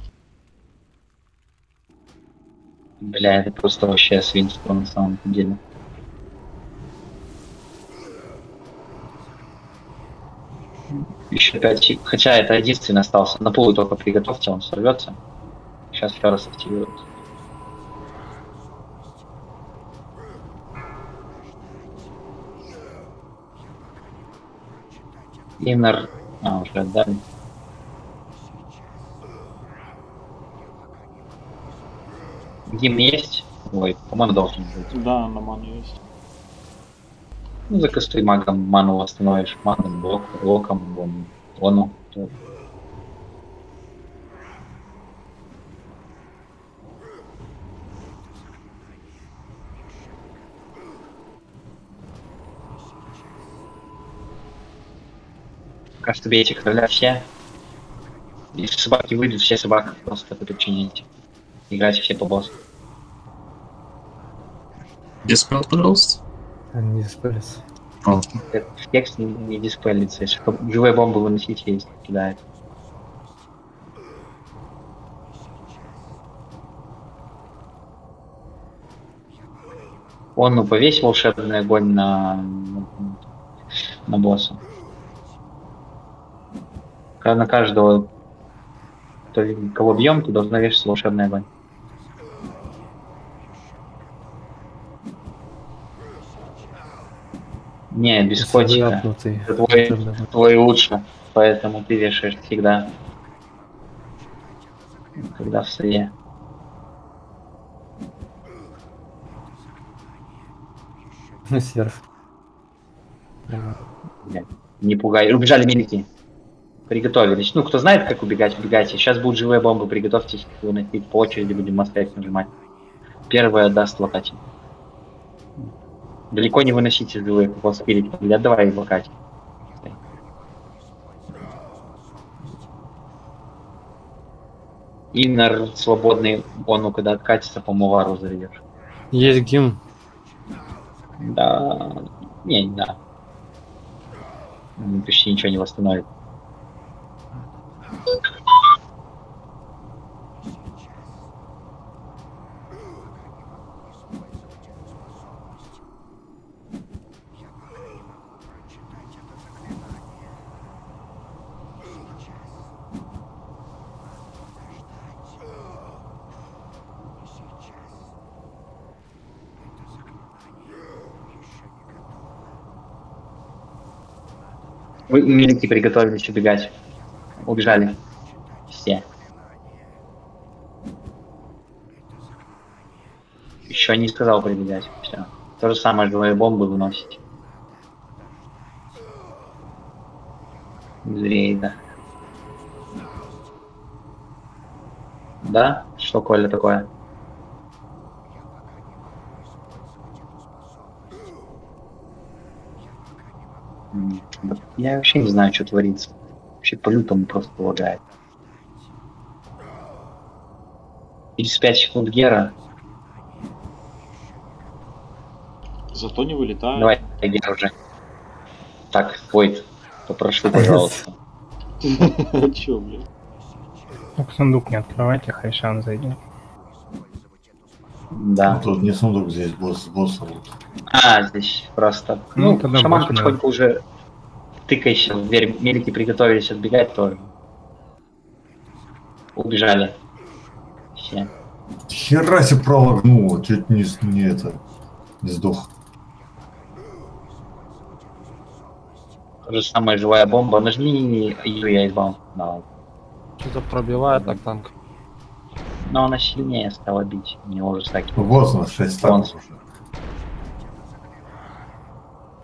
Бля, это просто вообще свинство на самом деле. Еще 5 Хотя это единственный остался. На полу только приготовьте, он сорвется. Сейчас еще раз активируется. Иннер... А, уже отдали. Гимн есть? Ой, по-моему, должен быть. Да, на ману есть. Ну, закастуй магом ману восстановишь. Магом, блок, блоком, вон, вону. что бейте короля все. Если собаки выйдут, все собак просто подчините. Играйте все по боссу. Диспел, пожалуйста. Они не спелись. О, Это Текст не, не диспелится. Если живые бомбы выносить есть, кидает. Он, ну, повесь волшебный огонь на, на босса. На каждого, кто, кого бьем, ты должна вешать волшебный огонь. Не, без котика. Это твой, твой лучше, поэтому ты вешаешь всегда. Когда в суе. Ну, серф. Не пугай. Убежали милики. Приготовились. Ну, кто знает, как убегать, убегайте. Сейчас будут живые бомбы, приготовьтесь выносить. По очереди будем F5 нажимать. Первая даст локати. Далеко не выносите у вас спирит. Я давай локати. Иннер свободный, он, когда откатится, по мувару зарядишь. Есть гимн. Да. Не, не да. Почти ничего не восстановит. Милики, приготовились убегать. Убежали. Все. Еще не сказал прибегать. Все. То же самое живые бомбы выносите. Зверей, да. Да? Что, Коля, такое? М, да Я вообще не знаю, что творится. Вообще по-лютому просто лагает. Через 5 секунд Гера. Зато не вылетаю. Давай, Гера уже. Так, Войт, попрошу, пожалуйста. Чё, блядь? Ну, сундук не открывайте, Хайшан зайдет. Да. Ну, Тут не сундук, здесь босс, босса вот. А, здесь просто. Ну, Ну, тогда шаман потихоньку уже тыкайся в дверь. Мелики приготовились отбегать тоже. Убежали. Все. Хера себе пролагнуло, чуть не, не это, не сдох. То же самое живая бомба. Нажми Ю, я избал. Да. Что-то пробивает так танк. Но она сильнее стала бить. У него уже стаки. Вот у нас 6 стаков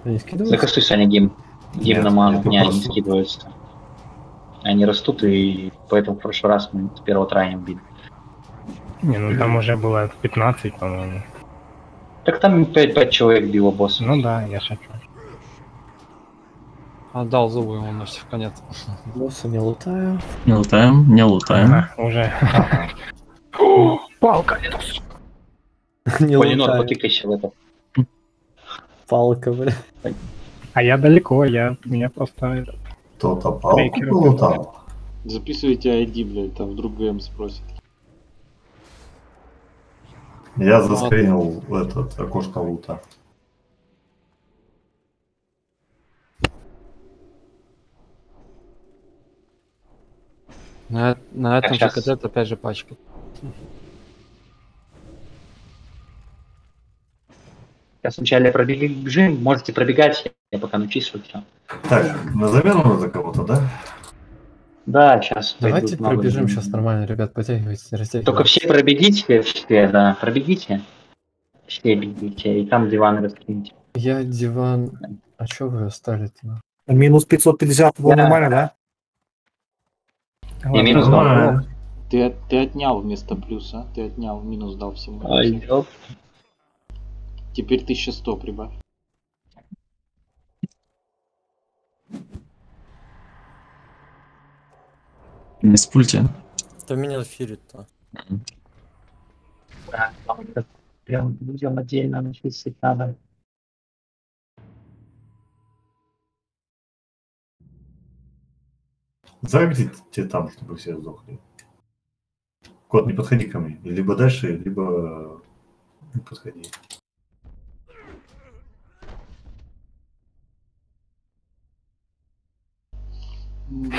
уже. Закастуй, Саня, гим. Гим Нет, на ману. нет, Не, скидываются. Они растут, и поэтому в прошлый раз мы с первого трая не убили. Не, ну там уже было 15, по-моему. Так там 5, человек било босса. Ну да, я шучу. Отдал зубы ему на в конец. Босса не лутаю. Не лутаем, не лутаем. Ага, уже. Палка, это Не Полинор, лутаю. потыкайся в это. Палка, бля. А я далеко, я меня просто Кто-то палку полутал. Записывайте ID, блядь, там вдруг ГМ спросит. Я заскринил этот окошко лута. На, на этом же щас. кадет опять же пачка. Сейчас вначале пробежим, можете пробегать, я пока начислю все. Так, на замену надо кого-то, да? Да, сейчас. Давайте пробежим сейчас нормально, ребят, потягивайтесь, растягивайтесь. Только все пробегите, все, да, пробегите. Все бегите, и там диваны раскиньте. Я диван... А чё вы остали-то? Минус 550 было Да. нормально, да? Я минус. Нормально. Ты, ты отнял вместо плюса, ты отнял, минус дал всему. Ай, ёп. Теперь 1100 прибавь. Не с пульте. Кто меня эфирит-то? Да, прям людям отдельно начислить надо. Загрите там, чтобы все сдохли. Кот, не подходи ко мне. Либо дальше, либо не подходи.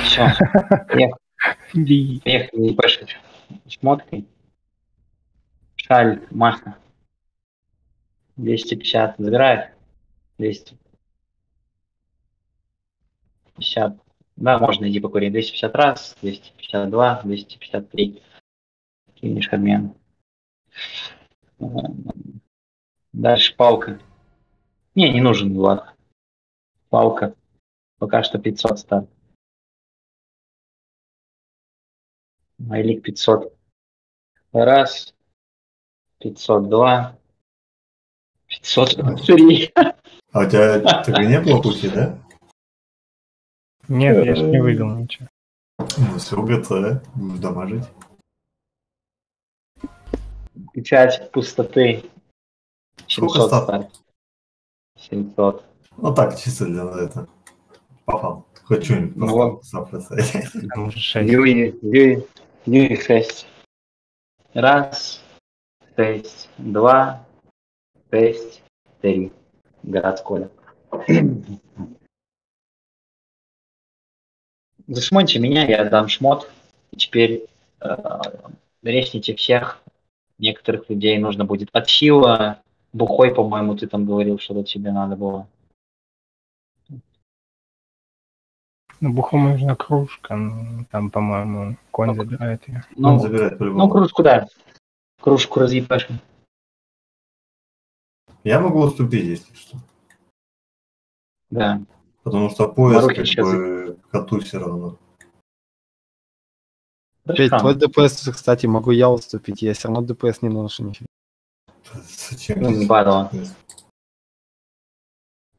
Все. Поехали. Поехали, пошли. Шмоткой. Шаль, маха. 250. Забирает. 200. 50. Да, можно иди покурить. 250 раз, 252, 253. Финиш обмен. Дальше палка. Не, не нужен Влад. Палка. Пока что 500 старт. Майлик 500. Раз. 502. 503. А у тебя так и не было пути, да? Нет, я ж не вывел ничего. Ну все, ГЦ, будешь дамажить. Печать пустоты. Сколько 700 стат? старт. 700. Ну так, чисто для это. Пафан. Хоть что-нибудь Ну вот. Там уже 6. Юи, Юи, Юи 6. Раз, шесть, два, шесть, три. Городское. Зашмоньте меня, я дам шмот. И теперь э, ресните всех. Некоторых людей нужно будет от сила. Бухой, по-моему, ты там говорил, что тебе надо было. Ну, бухому нужна кружка, ну, там, по-моему, конь забирает ее. Ну, Он забирает ну, кружку, да. Кружку разъебашь. Я могу уступить, если что. Да. Потому что пояс Маруся как сейчас- бы коту все равно. Опять твой ДПС, кстати, могу я уступить, я все равно ДПС не наношу ничего. Зачем? Ну, не?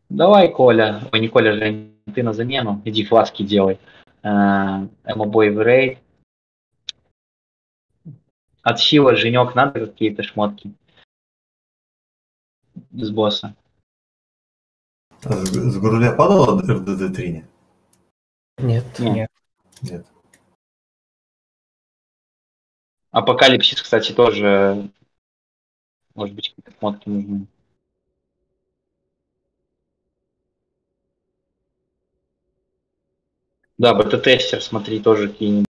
Давай, Коля. Ой, не Коля, Жень, ты на замену. Иди фласки делай. Эмобой в рейд. От сила, Женек, надо какие-то шмотки? С босса. А С, с Гуруля падало РДД-3? не? Нет. Нет. Нет. Апокалипсис, кстати, тоже. Может быть, какие-то шмотки нужны. Да, бета-тестер, смотри, тоже какие-нибудь.